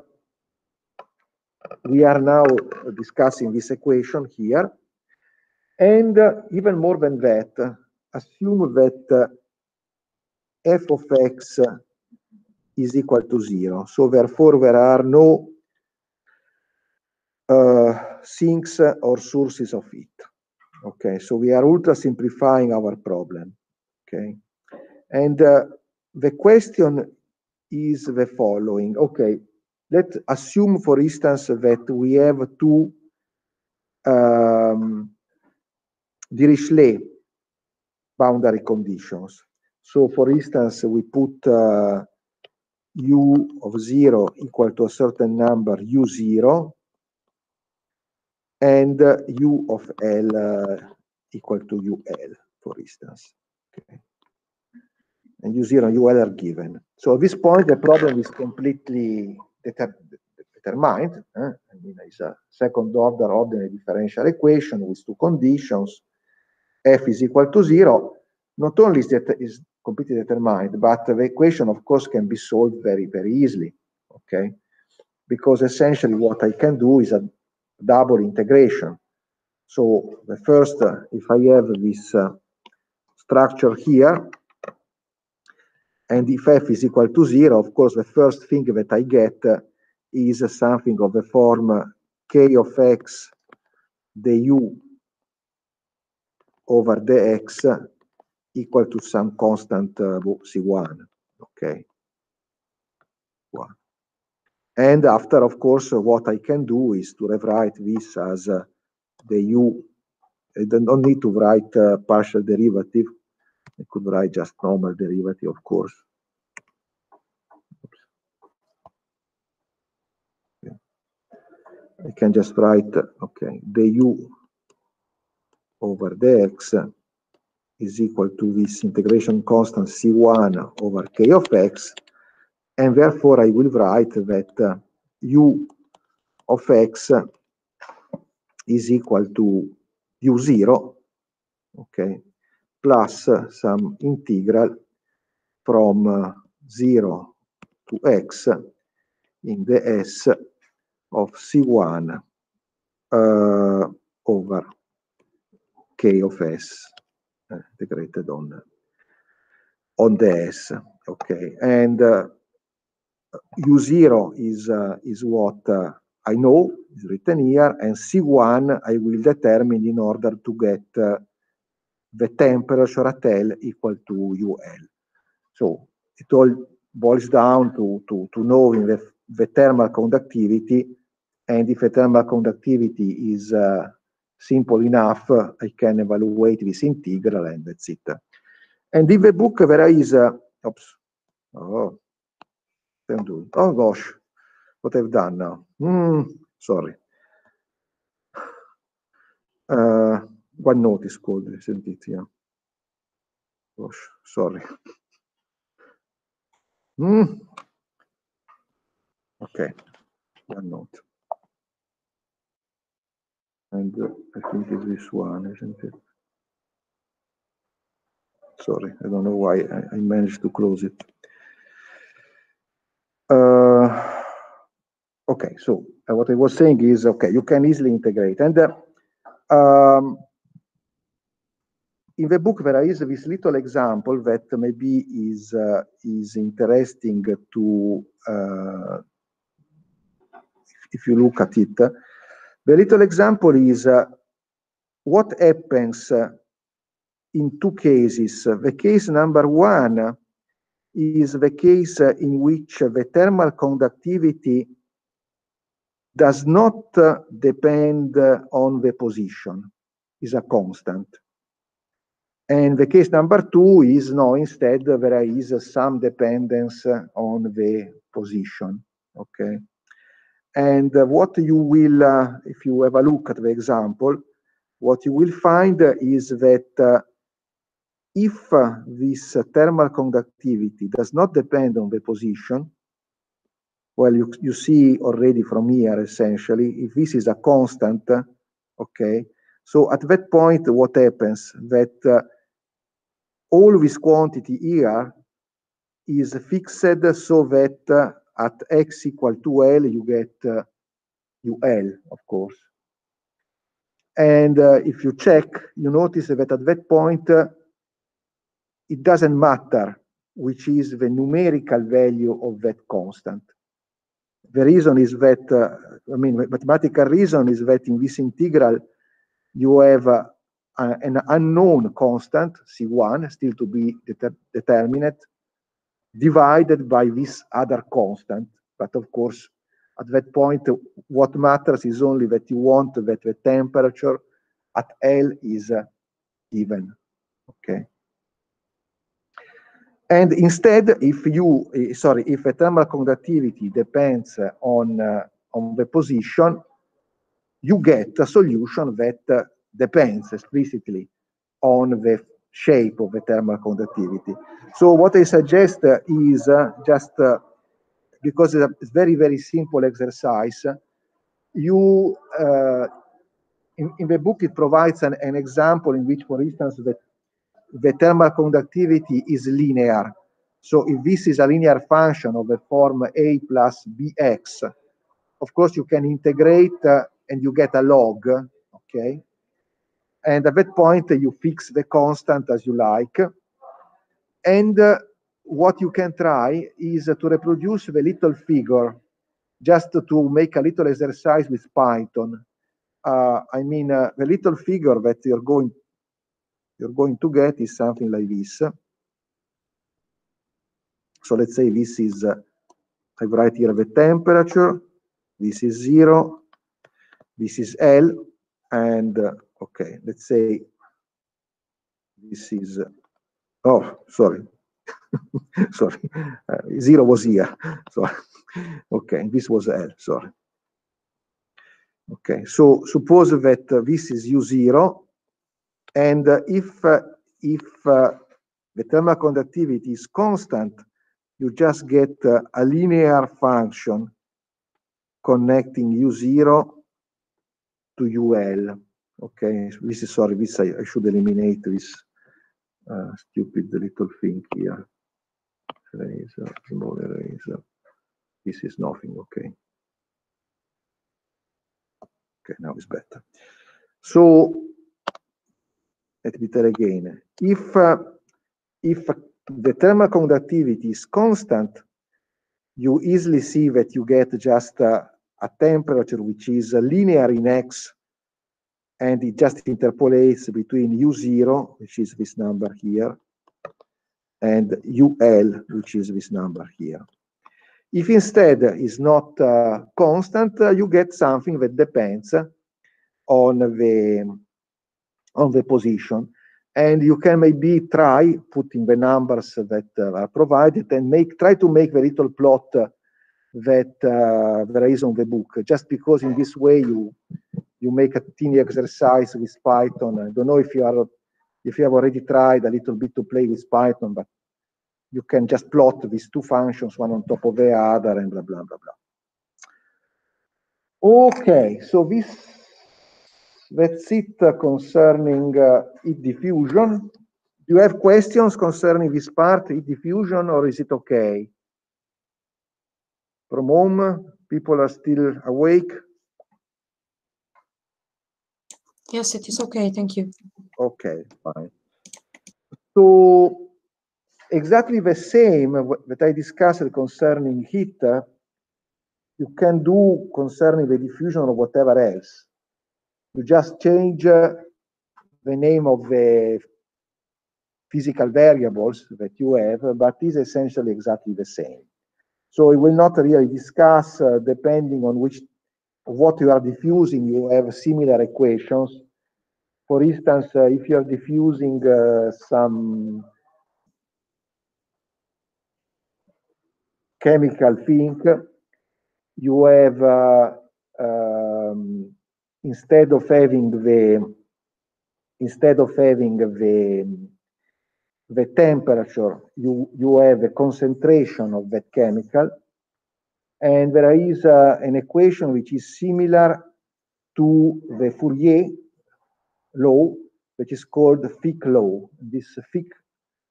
we are now discussing this equation here, and uh, even more than that, assume that uh, f of x is equal to zero. So therefore, there are no uh, sinks or sources of it. Okay, so we are ultra simplifying our problem. Okay, and uh, the question is the following. Okay, let's assume, for instance, that we have two um, Dirichlet boundary conditions. So, for instance, we put uh, u of 0 equal to a certain number u0 and uh, u of L uh, equal to UL, for instance. Okay. And U0 and UL are given. So at this point, the problem is completely deter determined. Eh? I mean, it's a second order ordinary differential equation with two conditions. F is equal to zero. Not only is that is completely determined, but the equation, of course, can be solved very, very easily. Okay, because essentially what I can do is a double integration. So the first, uh, if I have this uh, structure here, and if f is equal to zero, of course, the first thing that I get is something of the form k of x du over dx equal to some constant uh, c1. Okay. One. And after, of course, what I can do is to rewrite this as uh, the u. I don't need to write uh, partial derivative. I could write just normal derivative, of course. I can just write, okay, the u over the x is equal to this integration constant c1 over k of x and therefore I will write that uh, u of x is equal to u0, okay, plus some integral from uh, 0 to x in the s of c1 uh, over k of s integrated on on the s okay? And uh, U0 is, uh, is what uh, I know, is written here, and C1 I will determine in order to get uh, the temperature at L equal to UL. So it all boils down to, to, to knowing the, the thermal conductivity, and if the thermal conductivity is uh, simple enough, I can evaluate this integral, and that's it. And in the book there is, uh, oops, oh, don't do it. Oh gosh, what I've done now. Mm, sorry. Uh, OneNote is called, isn't it? Yeah. Gosh, sorry. Mm. Okay, OneNote. And uh, I think it's this one, isn't it? Sorry, I don't know why I, I managed to close it. Uh, okay, so uh, what I was saying is, okay, you can easily integrate. And uh, um, in the book, there is this little example that maybe is, uh, is interesting to, uh, if you look at it. The little example is uh, what happens in two cases. The case number one is the case in which the thermal conductivity does not depend on the position, is a constant. And the case number two is no, instead there is some dependence on the position, okay? And what you will, uh, if you have a look at the example, what you will find is that uh, if uh, this thermal conductivity does not depend on the position, well, you, you see already from here, essentially, if this is a constant, okay, so at that point, what happens? That uh, all this quantity here is fixed so that uh, at x equal to L, you get uh, UL, of course. And uh, if you check, you notice that at that point, uh, it doesn't matter which is the numerical value of that constant. The reason is that, uh, I mean, mathematical reason is that in this integral, you have uh, an unknown constant, C1, still to be det determined, divided by this other constant. But of course, at that point, what matters is only that you want that the temperature at L is uh, given, okay? And instead, if you, uh, sorry, if a thermal conductivity depends on, uh, on the position, you get a solution that uh, depends explicitly on the shape of the thermal conductivity. So what I suggest uh, is uh, just, uh, because it's a very, very simple exercise, you, in, in, the book, it provides an, an example in which, for instance, the the thermal conductivity is linear. So if this is a linear function of the form a plus bx, of course you can integrate uh, and you get a log, okay? And at that point you fix the constant as you like. And uh, what you can try is to reproduce the little figure just to make a little exercise with Python. Uh, I mean, uh, the little figure that you're going you're going to get is something like this. So let's say this is, uh, I write here the temperature, this is zero, this is L, and uh, okay, let's say this is, uh, oh, sorry, sorry, uh, zero was here, so, okay, this was L, sorry. Okay, so suppose that uh, this is U0, and uh, if, uh, if uh, the thermal conductivity is constant, you just get a linear function connecting U0 to UL. Okay, this is, sorry, this I, I should eliminate this uh, stupid little thing here. Eraser, small eraser. This is nothing, okay. Okay, now it's better. So let me tell again. If, uh, if the thermal conductivity is constant, you easily see that you get just uh, a temperature which is linear in x, and it just interpolates between U0, which is this number here, and UL, which is this number here. If instead is not uh, constant, uh, you get something that depends on the on the position. And you can maybe try putting the numbers that uh, are provided and make try to make the little plot that uh, there is on the book, just because in this way you you make a teeny exercise with Python. I don't know if you are if you have already tried a little bit to play with Python, but you can just plot these two functions, one on top of the other, and blah blah blah blah. Okay, so this that's it concerning uh, heat diffusion. Do you have questions concerning this part, heat diffusion, or is it okay? From home, people are still awake? Yes, it is okay. Thank you. Okay, fine. So exactly the same that I discussed concerning heat, uh, you can do concerning the diffusion or whatever else. You just change uh, the name of the physical variables that you have, but is essentially exactly the same. So we will not really discuss, uh, depending on which what you are diffusing, you have similar equations. For instance, uh, if you are diffusing uh, some chemical thing, you have uh, um, instead of having the instead of having the the temperature, you you have a concentration of that chemical, and there is uh, an equation which is similar to the Fourier law, which is called the Fick law. This Fick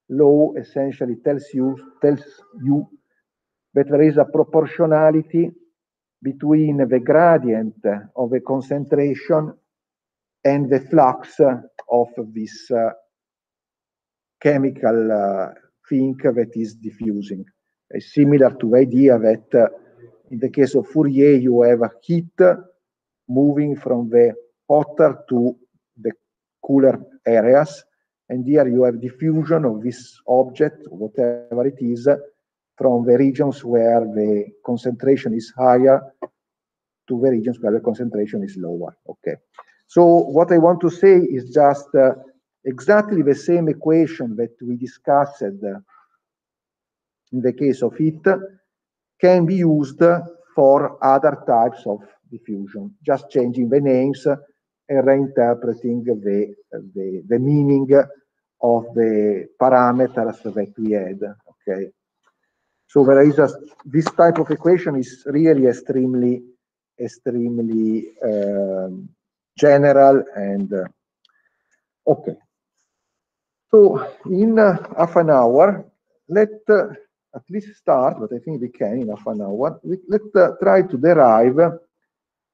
law essentially tells you tells you that there is a proportionality between the gradient of a concentration and the flux of this uh, chemical uh, thing that is diffusing. It's similar to the idea that uh, in the case of Fourier, you have a heat moving from the hotter to the cooler areas. And here you have diffusion of this object, whatever it is, from the regions where the concentration is higher to the regions where the concentration is lower. Okay. So what I want to say is just uh, exactly the same equation that we discussed uh, in the case of heat can be used for other types of diffusion, just changing the names and reinterpreting the, the, the meaning of the parameters that we had, okay? So there is a, this type of equation is really extremely, extremely um, general and uh, okay. So in uh, half an hour, let uh, at least start, but I think we can in half an hour. We, let's uh, try to derive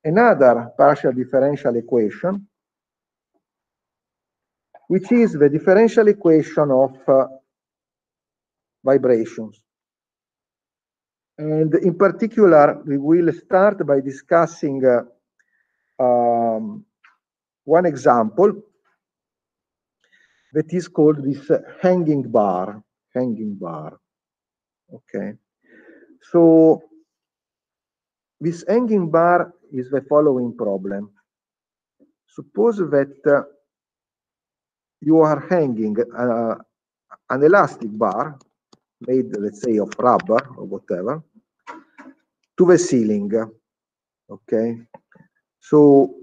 another partial differential equation, which is the differential equation of uh, vibrations. And in particular, we will start by discussing uh, um, one example that is called this hanging bar, hanging bar. Okay. So this hanging bar is the following problem. Suppose that uh, you are hanging uh, an elastic bar made, let's say, of rubber or whatever, to the ceiling. Okay. So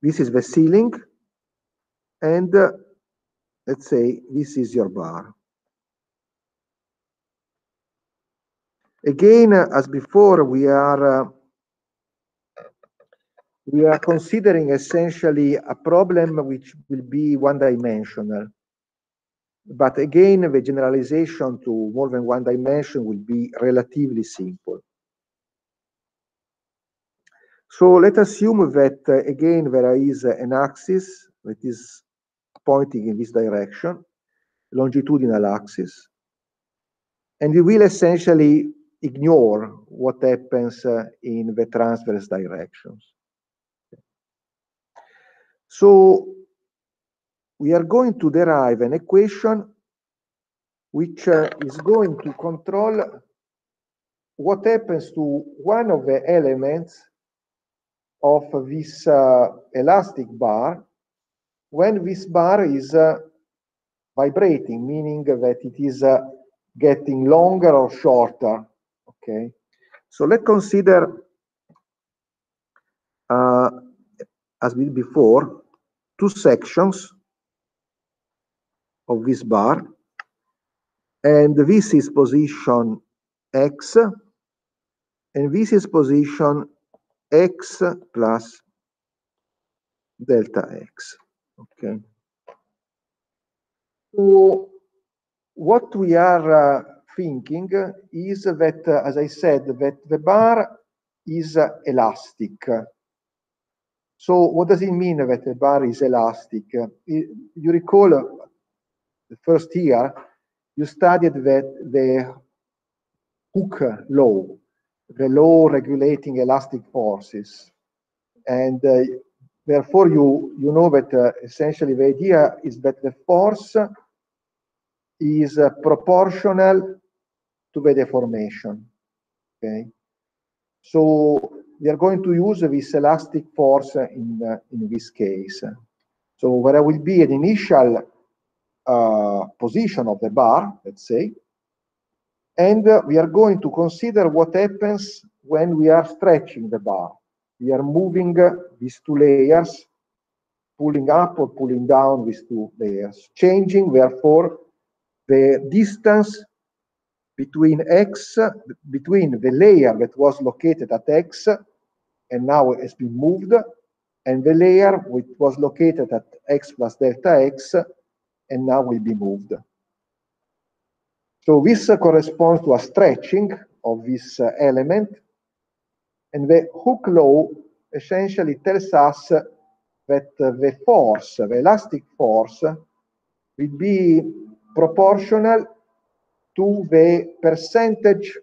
this is the ceiling, and uh, let's say this is your bar. Again, as before, we are uh, we are considering essentially a problem which will be one-dimensional. But again, the generalization to more than one dimension will be relatively simple. So let us assume that, uh, again, there is an axis that is pointing in this direction, longitudinal axis, and we will essentially ignore what happens uh, in the transverse directions. So we are going to derive an equation which uh, is going to control what happens to one of the elements of this uh, elastic bar when this bar is uh, vibrating, meaning that it is uh, getting longer or shorter Okay, so let's consider, uh, as we before, two sections of this bar, and this is position x, and this is position x plus delta x. Okay. So what we are uh, thinking is that, as I said, that the bar is elastic. So what does it mean that the bar is elastic? You recall the first year, you studied that the Hooke law, the law regulating elastic forces. And uh, therefore, you, you know that uh, essentially the idea is that the force is uh, proportional to the deformation. Okay, so we are going to use this elastic force in in this case. So there will be an initial uh, position of the bar, let's say, and uh, we are going to consider what happens when we are stretching the bar. We are moving uh, these two layers, pulling up or pulling down these two layers, changing, therefore, the distance between x, between the layer that was located at x and now has been moved, and the layer which was located at x plus delta x and now will be moved. So this corresponds to a stretching of this uh, element. And the Hooke law essentially tells us that uh, the force, the elastic force, will be proportional to the percentage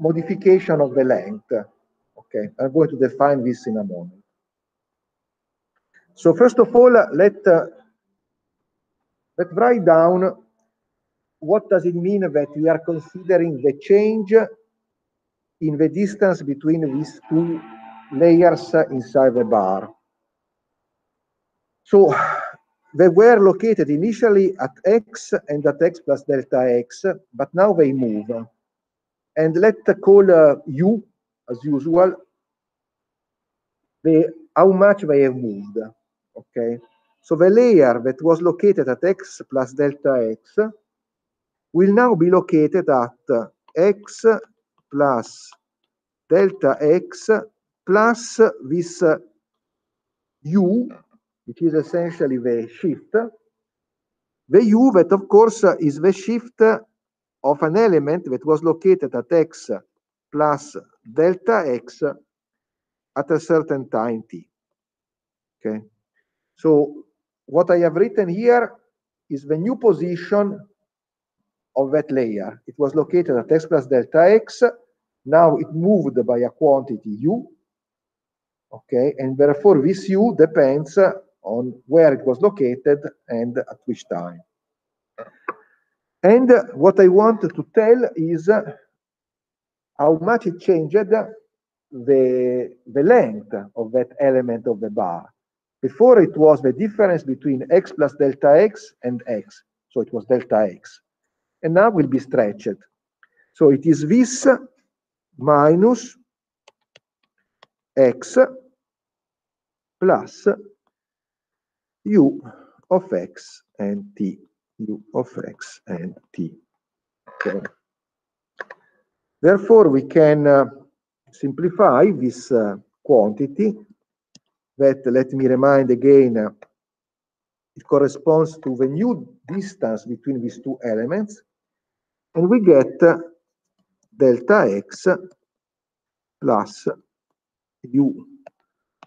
modification of the length. Okay, I'm going to define this in a moment. So first of all, let uh, let's write down what does it mean that we are considering the change in the distance between these two layers inside the bar. So they were located initially at x and at x plus delta x, but now they move. And let's call uh, u, as usual, the, how much they have moved. Okay, so the layer that was located at x plus delta x will now be located at x plus delta x plus this u, which is essentially the shift. The u that, of course, is the shift of an element that was located at x plus delta x at a certain time t. Okay, so what I have written here is the new position of that layer. It was located at x plus delta x. Now it moved by a quantity u. Okay, and therefore this u depends on where it was located and at which time. And what I want to tell is how much it changed the, the length of that element of the bar. Before it was the difference between x plus delta x and x. So it was delta x. And now will be stretched. So it is this minus x plus u of x and t, u of x and t. Okay. Therefore, we can uh, simplify this uh, quantity that, let me remind again, uh, it corresponds to the new distance between these two elements, and we get uh, delta x plus u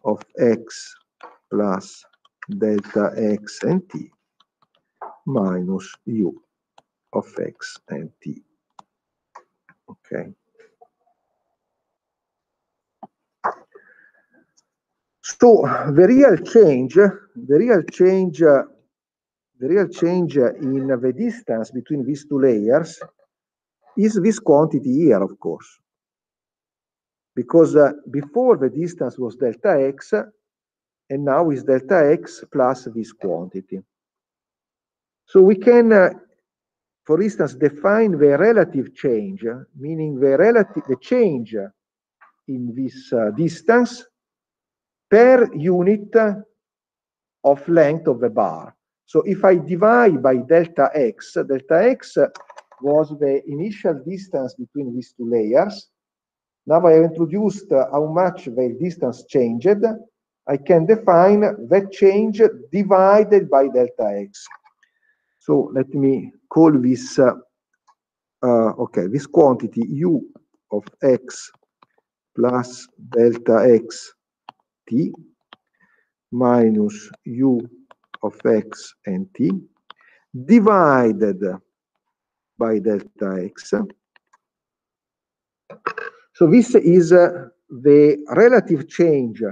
of x plus delta x and t minus u of x and t. Okay. So the real change, the real change, uh, the real change in the distance between these two layers is this quantity here, of course. Because uh, before the distance was delta x, and now is delta x plus this quantity. So we can, uh, for instance, define the relative change, meaning the relative, the change in this uh, distance per unit of length of the bar. So if I divide by delta x, delta x was the initial distance between these two layers. Now I have introduced how much the distance changed. I can define that change divided by delta x. So let me call this, uh, uh, okay, this quantity u of x plus delta x t minus u of x and t divided by delta x. So this is uh, the relative change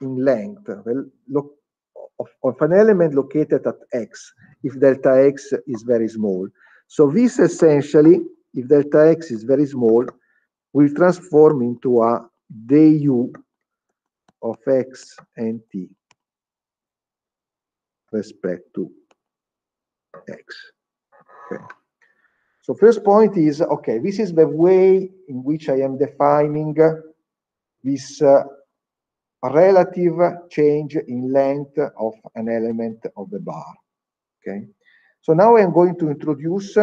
in length of, of an element located at x if delta x is very small. So this essentially, if delta x is very small, will transform into a du of x and t. respect to x. Okay. So first point is, okay, this is the way in which I am defining this uh, relative change in length of an element of the bar. Okay. So now I'm going to introduce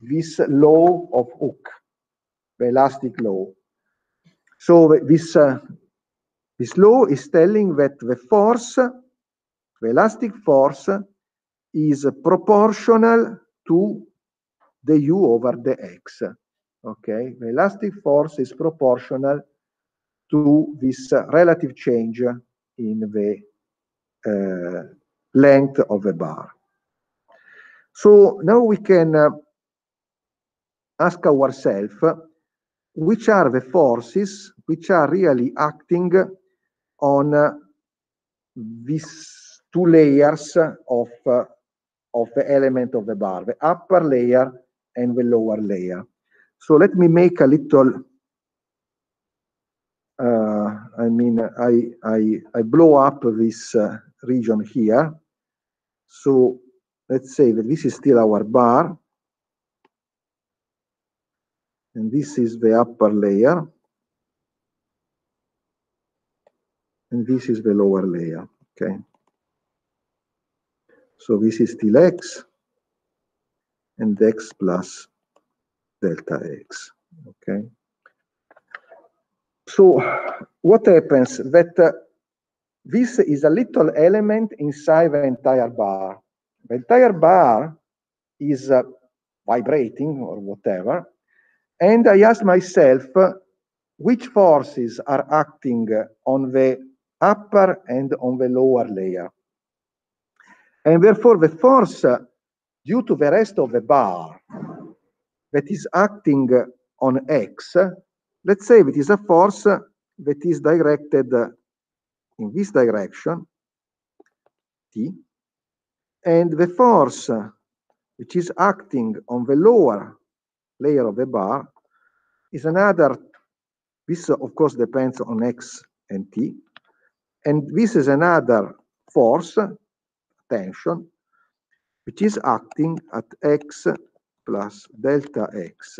this law of Hooke, the elastic law. So this, uh, this law is telling that the force, the elastic force, is proportional to the u over the x. Okay, the elastic force is proportional to this uh, relative change in the uh, length of the bar. So now we can uh, ask ourselves which are the forces which are really acting on uh, these two layers of, uh, of the element of the bar, the upper layer and the lower layer. So let me make a little, uh, I mean, I, I, I blow up this uh, region here. So let's say that this is still our bar. And this is the upper layer. And this is the lower layer, okay? So this is still x and x plus delta x, okay? So what happens that uh, this is a little element inside the entire bar. The entire bar is uh, vibrating or whatever, and I ask myself uh, which forces are acting on the upper and on the lower layer. And therefore, the force uh, due to the rest of the bar that is acting on X, let's say it is a force that is directed in this direction, T, and the force which is acting on the lower layer of the bar is another, this of course depends on X and T, and this is another force, tension, which is acting at X plus delta X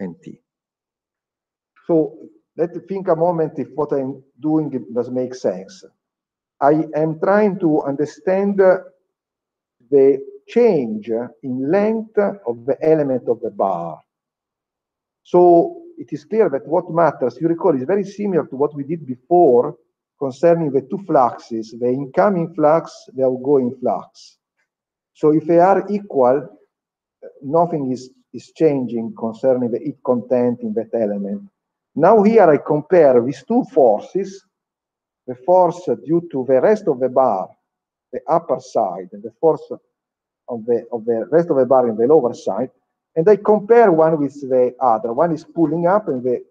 and T. So let's think a moment if what I'm doing does make sense. I am trying to understand the change in length of the element of the bar. So it is clear that what matters, you recall, is very similar to what we did before concerning the two fluxes, the incoming flux, the outgoing flux. So if they are equal, nothing is, is changing concerning the heat content in that element. Now here I compare these two forces, the force due to the rest of the bar, the upper side, and the force of the, of the rest of the bar in the lower side, and I compare one with the other. One is pulling up and the,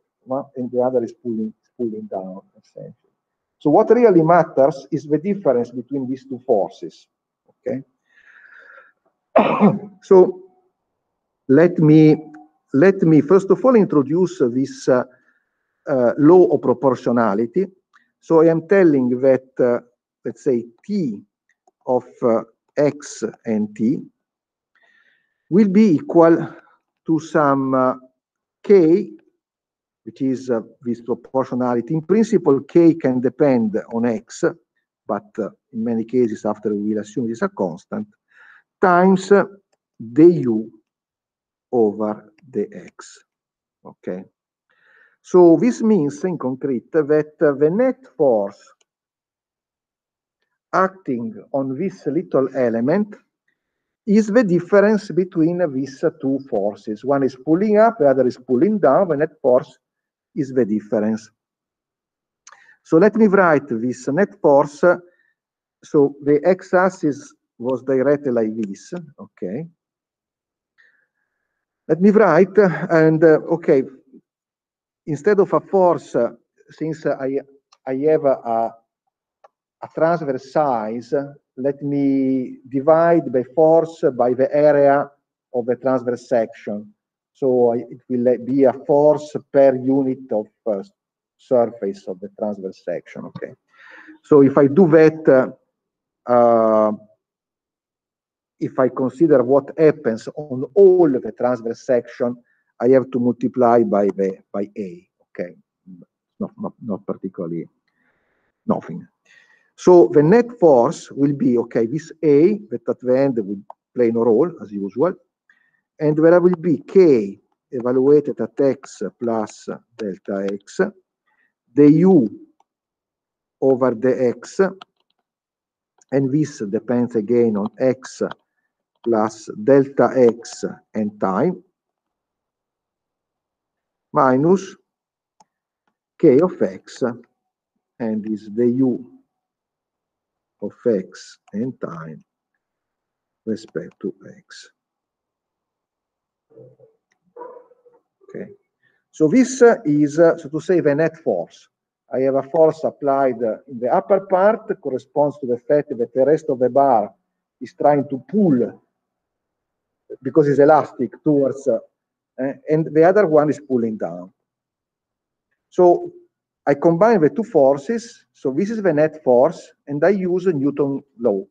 and the other is pulling, pulling down, essentially. So what really matters is the difference between these two forces, okay? so let me, let me first of all introduce this uh, law of proportionality. So I am telling that, uh, let's say, T of uh, X and T will be equal to some uh, K, which is uh, this proportionality. In principle, K can depend on X, but uh, in many cases, after we will assume it is a constant, times the U over the X. Okay. So this means in concrete that the net force acting on this little element is the difference between these two forces. One is pulling up, the other is pulling down. The net force is the difference. So let me write this net force. So the x-axis was directed like this, okay. Let me write, and uh, okay, instead of a force, uh, since I, I have a, a transverse size, let me divide the force by the area of the transverse section. So it will be a force per unit of uh, surface of the transverse section, okay? So if I do that, uh, uh, if I consider what happens on all the transverse section, I have to multiply by the by A. Okay, not not, not particularly nothing. So the net force will be okay. This A that at the end will play no role as usual, and there will be K evaluated at x plus delta x, the u over the x, and this depends again on x plus delta x and time, minus k of x, and is the u of x and time respect to x. Okay. So this is, uh, so to say, the net force. I have a force applied in the upper part corresponds to the fact that the rest of the bar is trying to pull because it's elastic towards, and the other one is pulling down. So I combine the two forces. So this is the net force, and I use Newton law.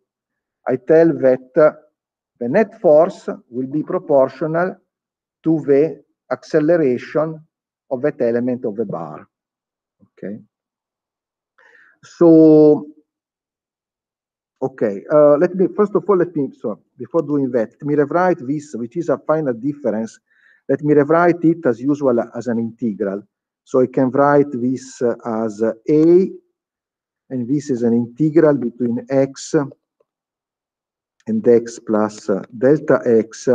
I tell that uh, the net force will be proportional to the acceleration of that element of the bar. Okay. So, okay, uh, let me, first of all, let me, so before doing that, let me rewrite this, which is a final difference. Let me rewrite it as usual as an integral. So I can write this as a, and this is an integral between x and x plus delta x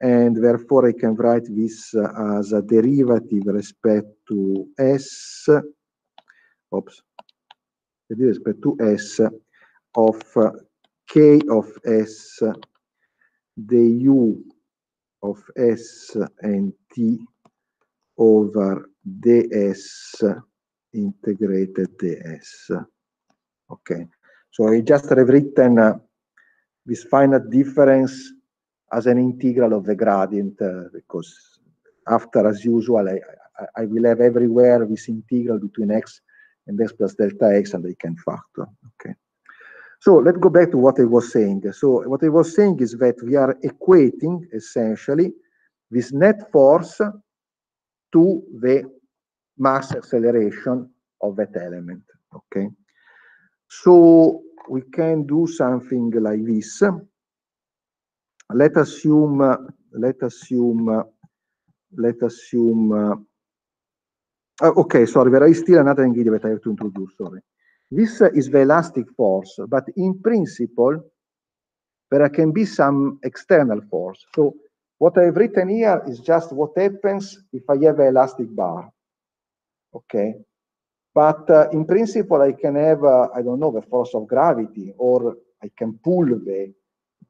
and therefore I can write this as a derivative respect to s, oops, respect to s of k of s, the u of s and t over ds integrated ds. Okay, so I just have written uh, this finite difference as an integral of the gradient uh, because after, as usual, I, I, I, will have everywhere this integral between x and x plus delta x and I can factor. Okay. So let's go back to what I was saying. So what I was saying is that we are equating essentially this net force to the mass acceleration of that element. Okay. So we can do something like this let assume let assume let assume uh, okay sorry there is still another ingredient that i have to introduce sorry this uh, is the elastic force but in principle there can be some external force so what i've written here is just what happens if i have an elastic bar okay but uh, in principle i can have uh, i don't know the force of gravity or i can pull the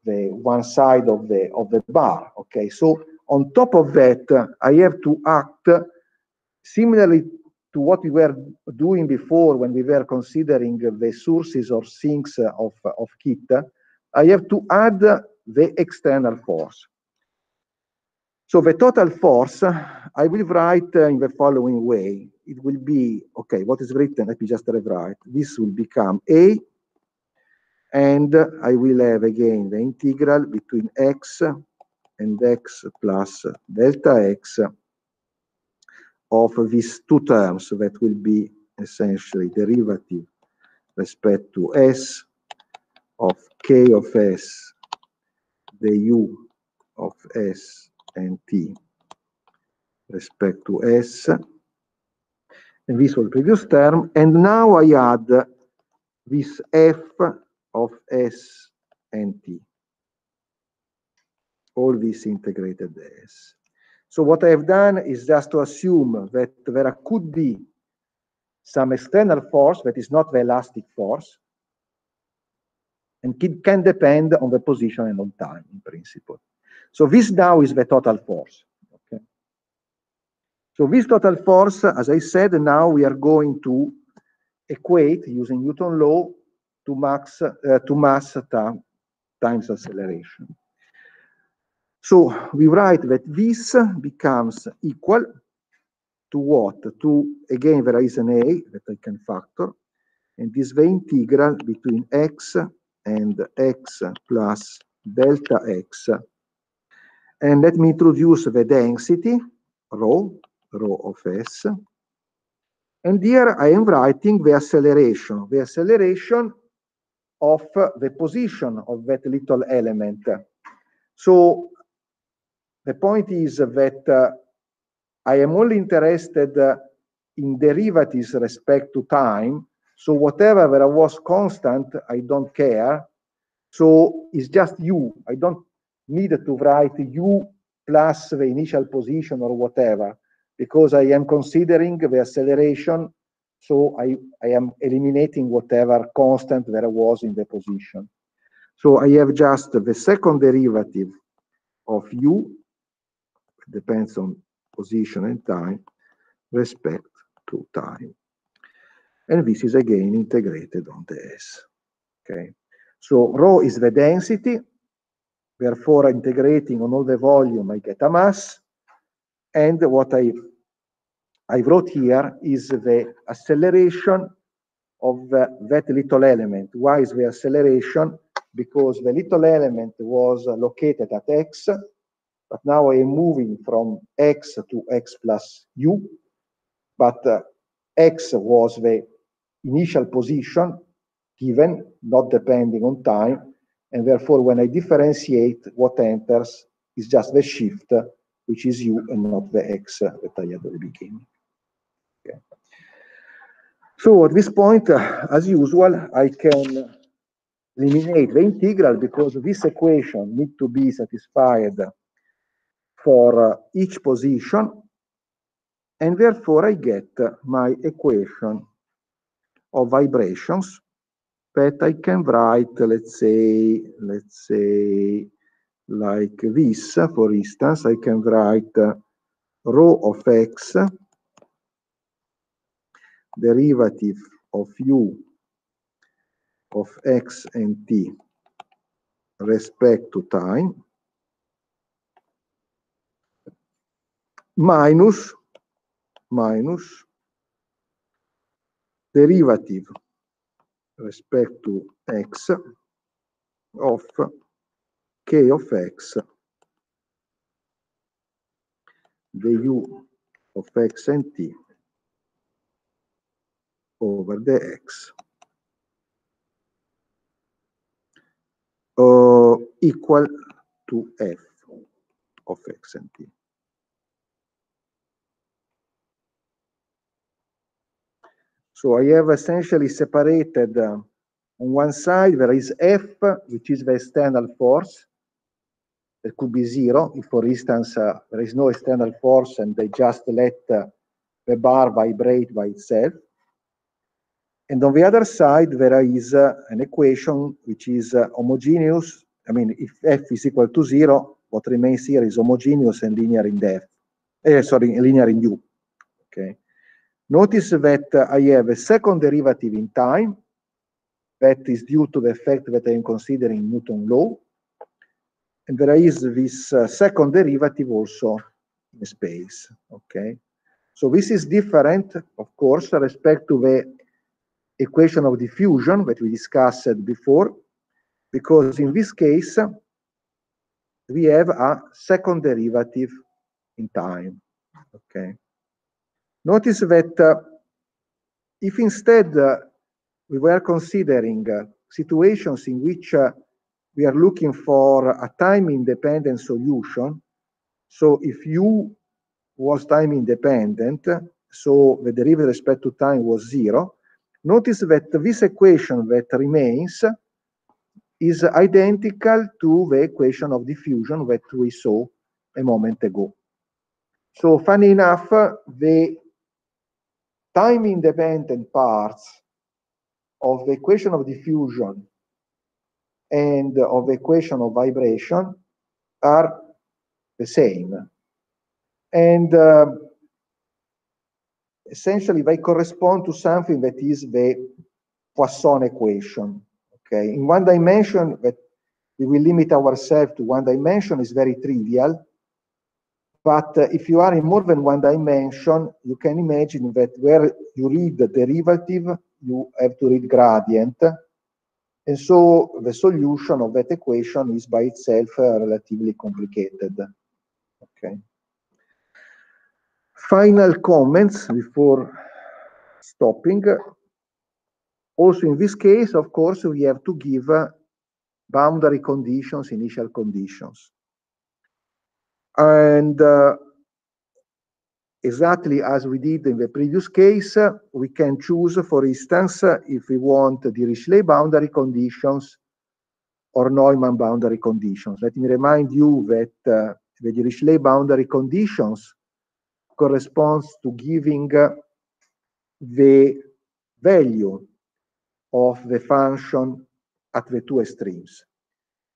the one side of the of the bar. Okay, so on top of that, uh, I have to act similarly to what we were doing before when we were considering the sources or sinks of of kit. I have to add the external force. So the total force, I will write uh, in the following way. It will be, okay, what is written, let me just rewrite. This will become A and I will have again the integral between x and x plus delta x of these two terms that will be essentially derivative respect to s of k of s, the u of s and t respect to s, and this was the previous term, and now I add this f of S and T. All these integrated S. So what I have done is just to assume that there could be some external force that is not the elastic force and it can depend on the position and on time in principle. So this now is the total force. Okay. So this total force, as I said, now we are going to equate using Newton law to max uh, to mass times acceleration. So we write that this becomes equal to what? To, again, there is an a that I can factor, and this the integral between x and x plus delta x. And let me introduce the density, rho, rho of s. And here I am writing the acceleration, the acceleration of the position of that little element. So the point is that uh, I am only interested uh, in derivatives respect to time. So whatever there was constant, I don't care. So it's just u. I don't need to write u plus the initial position or whatever, because I am considering the acceleration. So I, I am eliminating whatever constant there was in the position. So I have just the second derivative of u depends on position and time respect to time. And this is again integrated on the S. Okay. So rho is the density. Therefore, integrating on all the volume, I get a mass. And what I, I wrote here is the acceleration of uh, that little element. Why is the acceleration? Because the little element was located at x, but now I am moving from x to x plus u, but uh, x was the initial position given, not depending on time, and therefore when I differentiate, what enters is just the shift, which is u and not the x that I had at the beginning. So at this point, uh, as usual, I can eliminate the integral because this equation need to be satisfied for each position and therefore I get my equation of vibrations that I can write, let's say, let's say, like this, for instance, I can write uh, rho of x, derivative of u of x and t respect to time, minus minus derivative respect to x of k of x the u of x and t over the x uh, equal to f of x and t. So I have essentially separated uh, on one side there is F, which is the external force. It could be zero if, for instance, uh, there is no external force and they just let uh, the bar vibrate by itself. And on the other side, there is uh, an equation which is uh, homogeneous. I mean, if F is equal to zero, what remains here is homogeneous and linear in depth. Eh, sorry, linear in U. Okay. Notice that I have a second derivative in time that is due to the fact that I am considering Newton law. And there is this uh, second derivative also in space, okay? So this is different, of course, respect to the equation of diffusion that we discussed before, because in this case, we have a second derivative in time, okay? Notice that uh, if instead uh, we were considering uh, situations in which we are looking for a time-independent solution, so if u was time-independent, so the derivative respect to time was zero, notice that this equation that remains is identical to the equation of diffusion that we saw a moment ago. So funny enough, the time-independent parts of the equation of diffusion and of the equation of vibration are the same. And uh, essentially they correspond to something that is the Poisson equation. Okay, in one dimension that we will limit ourselves to one dimension is very trivial but uh, if you are in more than one dimension, you can imagine that where you read the derivative, you have to read gradient. And so the solution of that equation is by itself uh, relatively complicated. Okay. Final comments before stopping. Also in this case, of course, we have to give uh, boundary conditions, initial conditions. And uh, exactly as we did in the previous case, we can choose, for instance, if we want the Dirichlet boundary conditions or Neumann boundary conditions. Let me remind you that uh, the Dirichlet boundary conditions corresponds to giving uh, the value of the function at the two extremes.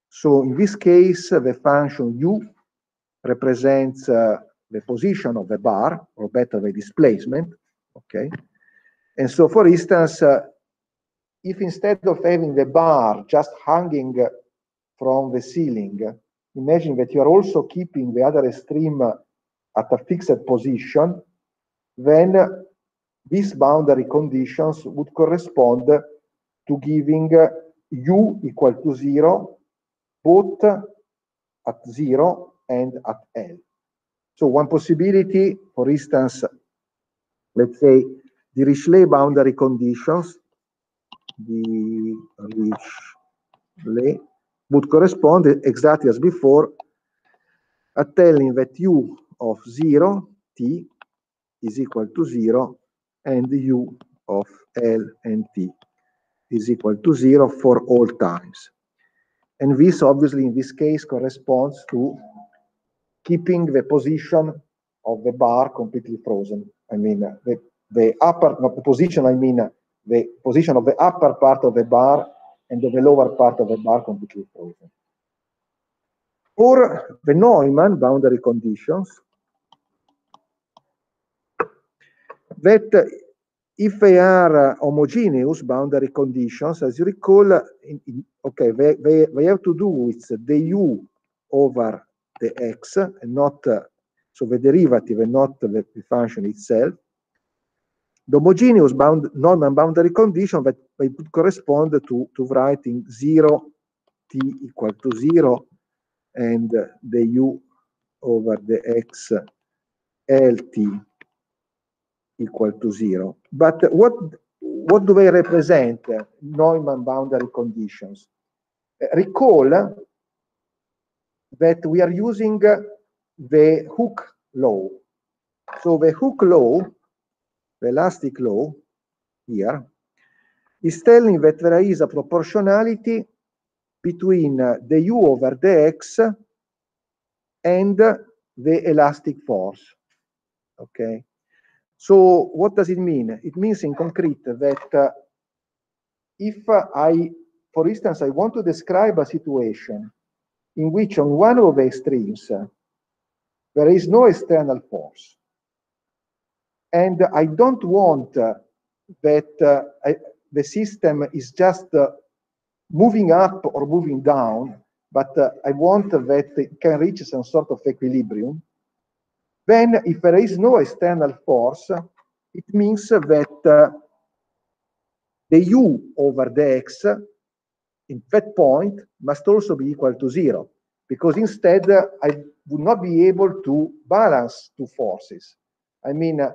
So in this case, the function u represents uh, the position of the bar, or better, the displacement, okay? And so, for instance, uh, if instead of having the bar just hanging from the ceiling, imagine that you are also keeping the other extreme at a fixed position, then these boundary conditions would correspond to giving u equal to zero, both at zero and at L. So one possibility, for instance, let's say the Dirichlet boundary conditions, the Dirichlet would correspond exactly as before at telling that u of 0, t, is equal to 0, and u of L and t is equal to 0 for all times. And this obviously in this case corresponds to keeping the position of the bar completely frozen. I mean, the, the upper the position, I mean, the position of the upper part of the bar and of the lower part of the bar completely frozen. For the Neumann boundary conditions, that if they are homogeneous boundary conditions, as you recall, in, in, okay, they, they, they have to do with the u over the x and not, uh, so the derivative and not the, the function itself. The homogeneous bound, Neumann boundary condition that would correspond to, to writing 0 t equal to 0 and the u over the x lt equal to 0. But what, what do they represent, Neumann boundary conditions? recall that we are using the Hooke law. So the Hooke law, the elastic law here, is telling that there is a proportionality between the u over the x and the elastic force. Okay. So what does it mean? It means in concrete that uh, if I, for instance, I want to describe a situation in which on one of the extremes uh, there is no external force. And I don't want uh, that uh, I, the system is just uh, moving up or moving down, but uh, I want that it can reach some sort of equilibrium. Then if there is no external force, it means that the u over the x in that point must also be equal to zero, because instead uh, I would not be able to balance two forces. I mean, uh,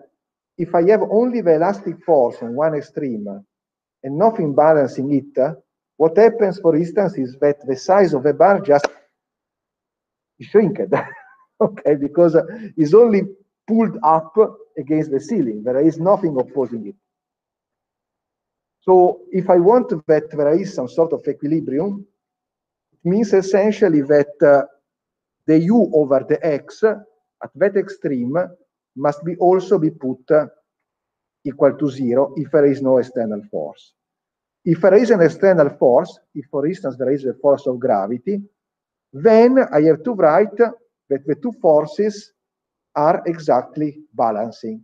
if I have only the elastic force on one extreme and nothing balancing it, uh, what happens, for instance, is that the size of the bar just shrinked, okay, because it's only pulled up against the ceiling. There is nothing opposing it. So if I want that there is some sort of equilibrium, it means essentially that uh, the u over the x at that extreme must be also be put uh, equal to zero if there is no external force. If there is an external force, if for instance there is a force of gravity, then I have to write that the two forces are exactly balancing.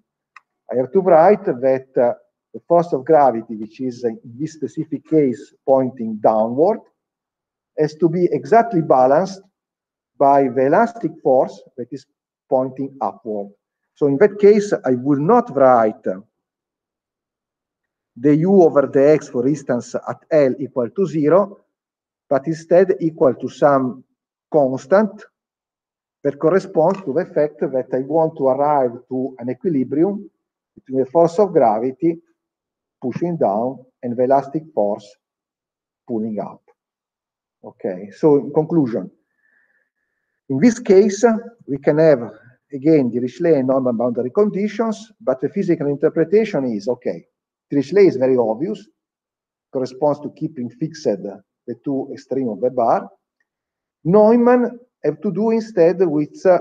I have to write that uh, the force of gravity, which is in this specific case pointing downward, has to be exactly balanced by the elastic force that is pointing upward. So in that case, I would not write the u over the x, for instance, at L equal to zero, but instead equal to some constant that corresponds to the fact that I want to arrive to an equilibrium between the force of gravity pushing down and the elastic force pulling up. Okay, so in conclusion, in this case, we can have, again, Dirichlet and Neumann boundary conditions, but the physical interpretation is, okay, Dirichlet is very obvious, corresponds to keeping fixed the two extremes of the bar. Neumann have to do instead with, uh,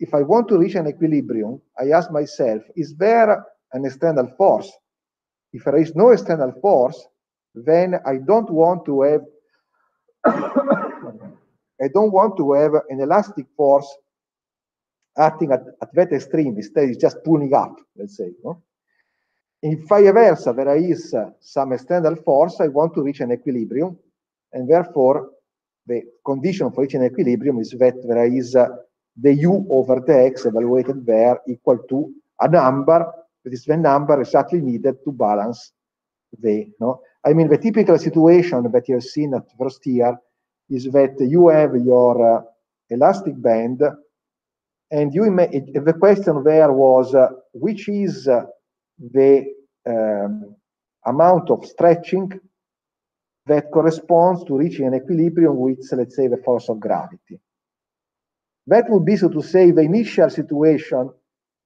if I want to reach an equilibrium, I ask myself, is there an external force? If there is no external force, then I don't want to have I don't want to have an elastic force acting at, at that extreme. Instead, it's just pulling up, let's say. No? If vice versa, there is uh, some external force, I want to reach an equilibrium, and therefore the condition for reaching equilibrium is that there is uh, the u over the x evaluated there equal to a number that is the number exactly needed to balance the no i mean the typical situation that you have seen at first year is that you have your uh, elastic band and you the question there was uh, which is uh, the um, amount of stretching that corresponds to reaching an equilibrium with, let's say, the force of gravity. That would be, so to say, the initial situation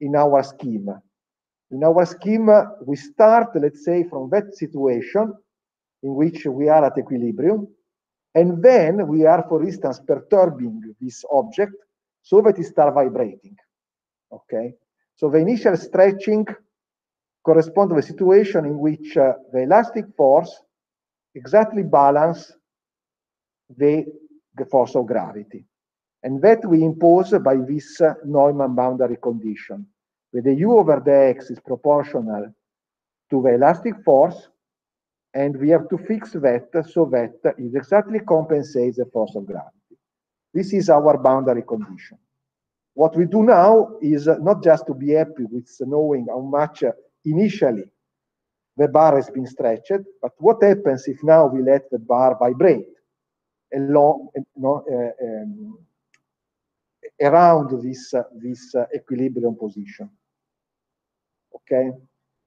in our scheme. In our scheme, we start, let's say, from that situation in which we are at equilibrium, and then we are, for instance, perturbing this object so that it starts vibrating. Okay? So the initial stretching corresponds to the situation in which uh, the elastic force exactly balance the, the force of gravity. And that we impose by this Neumann boundary condition, where the u over the x is proportional to the elastic force, and we have to fix that so that it exactly compensates the force of gravity. This is our boundary condition. What we do now is not just to be happy with knowing how much initially the bar has been stretched, but what happens if now we let the bar vibrate along, know, uh, um, around this, uh, this uh, equilibrium position? Okay,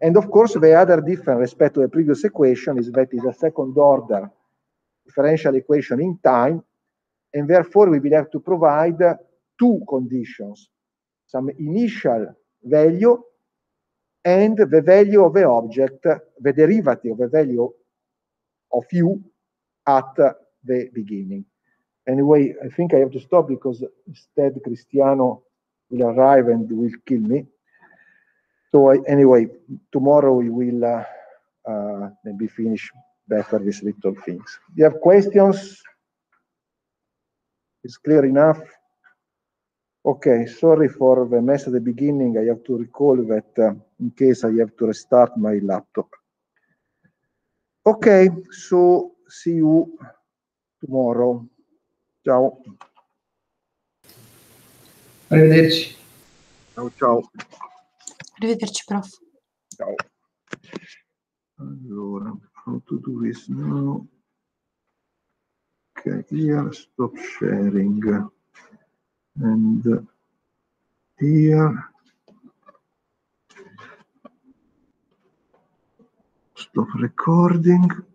and of course the other difference respect to the previous equation is that it's a second order differential equation in time, and therefore we will have to provide two conditions, some initial value and the value of the object, the derivative of the value of u at the beginning. Anyway, I think I have to stop because instead Cristiano will arrive and will kill me. So I, anyway, tomorrow we will uh, uh, maybe finish better these little things. You have questions? It's clear enough? Okay, sorry for the mess at the beginning. I have to recall that uh, in case I have to restart my laptop. Okay, so see you tomorrow. Ciao. Arrivederci. Ciao, ciao. Arrivederci, prof. Ciao. Allora, how to do this now? Okay, here, stop sharing. And here, stop recording.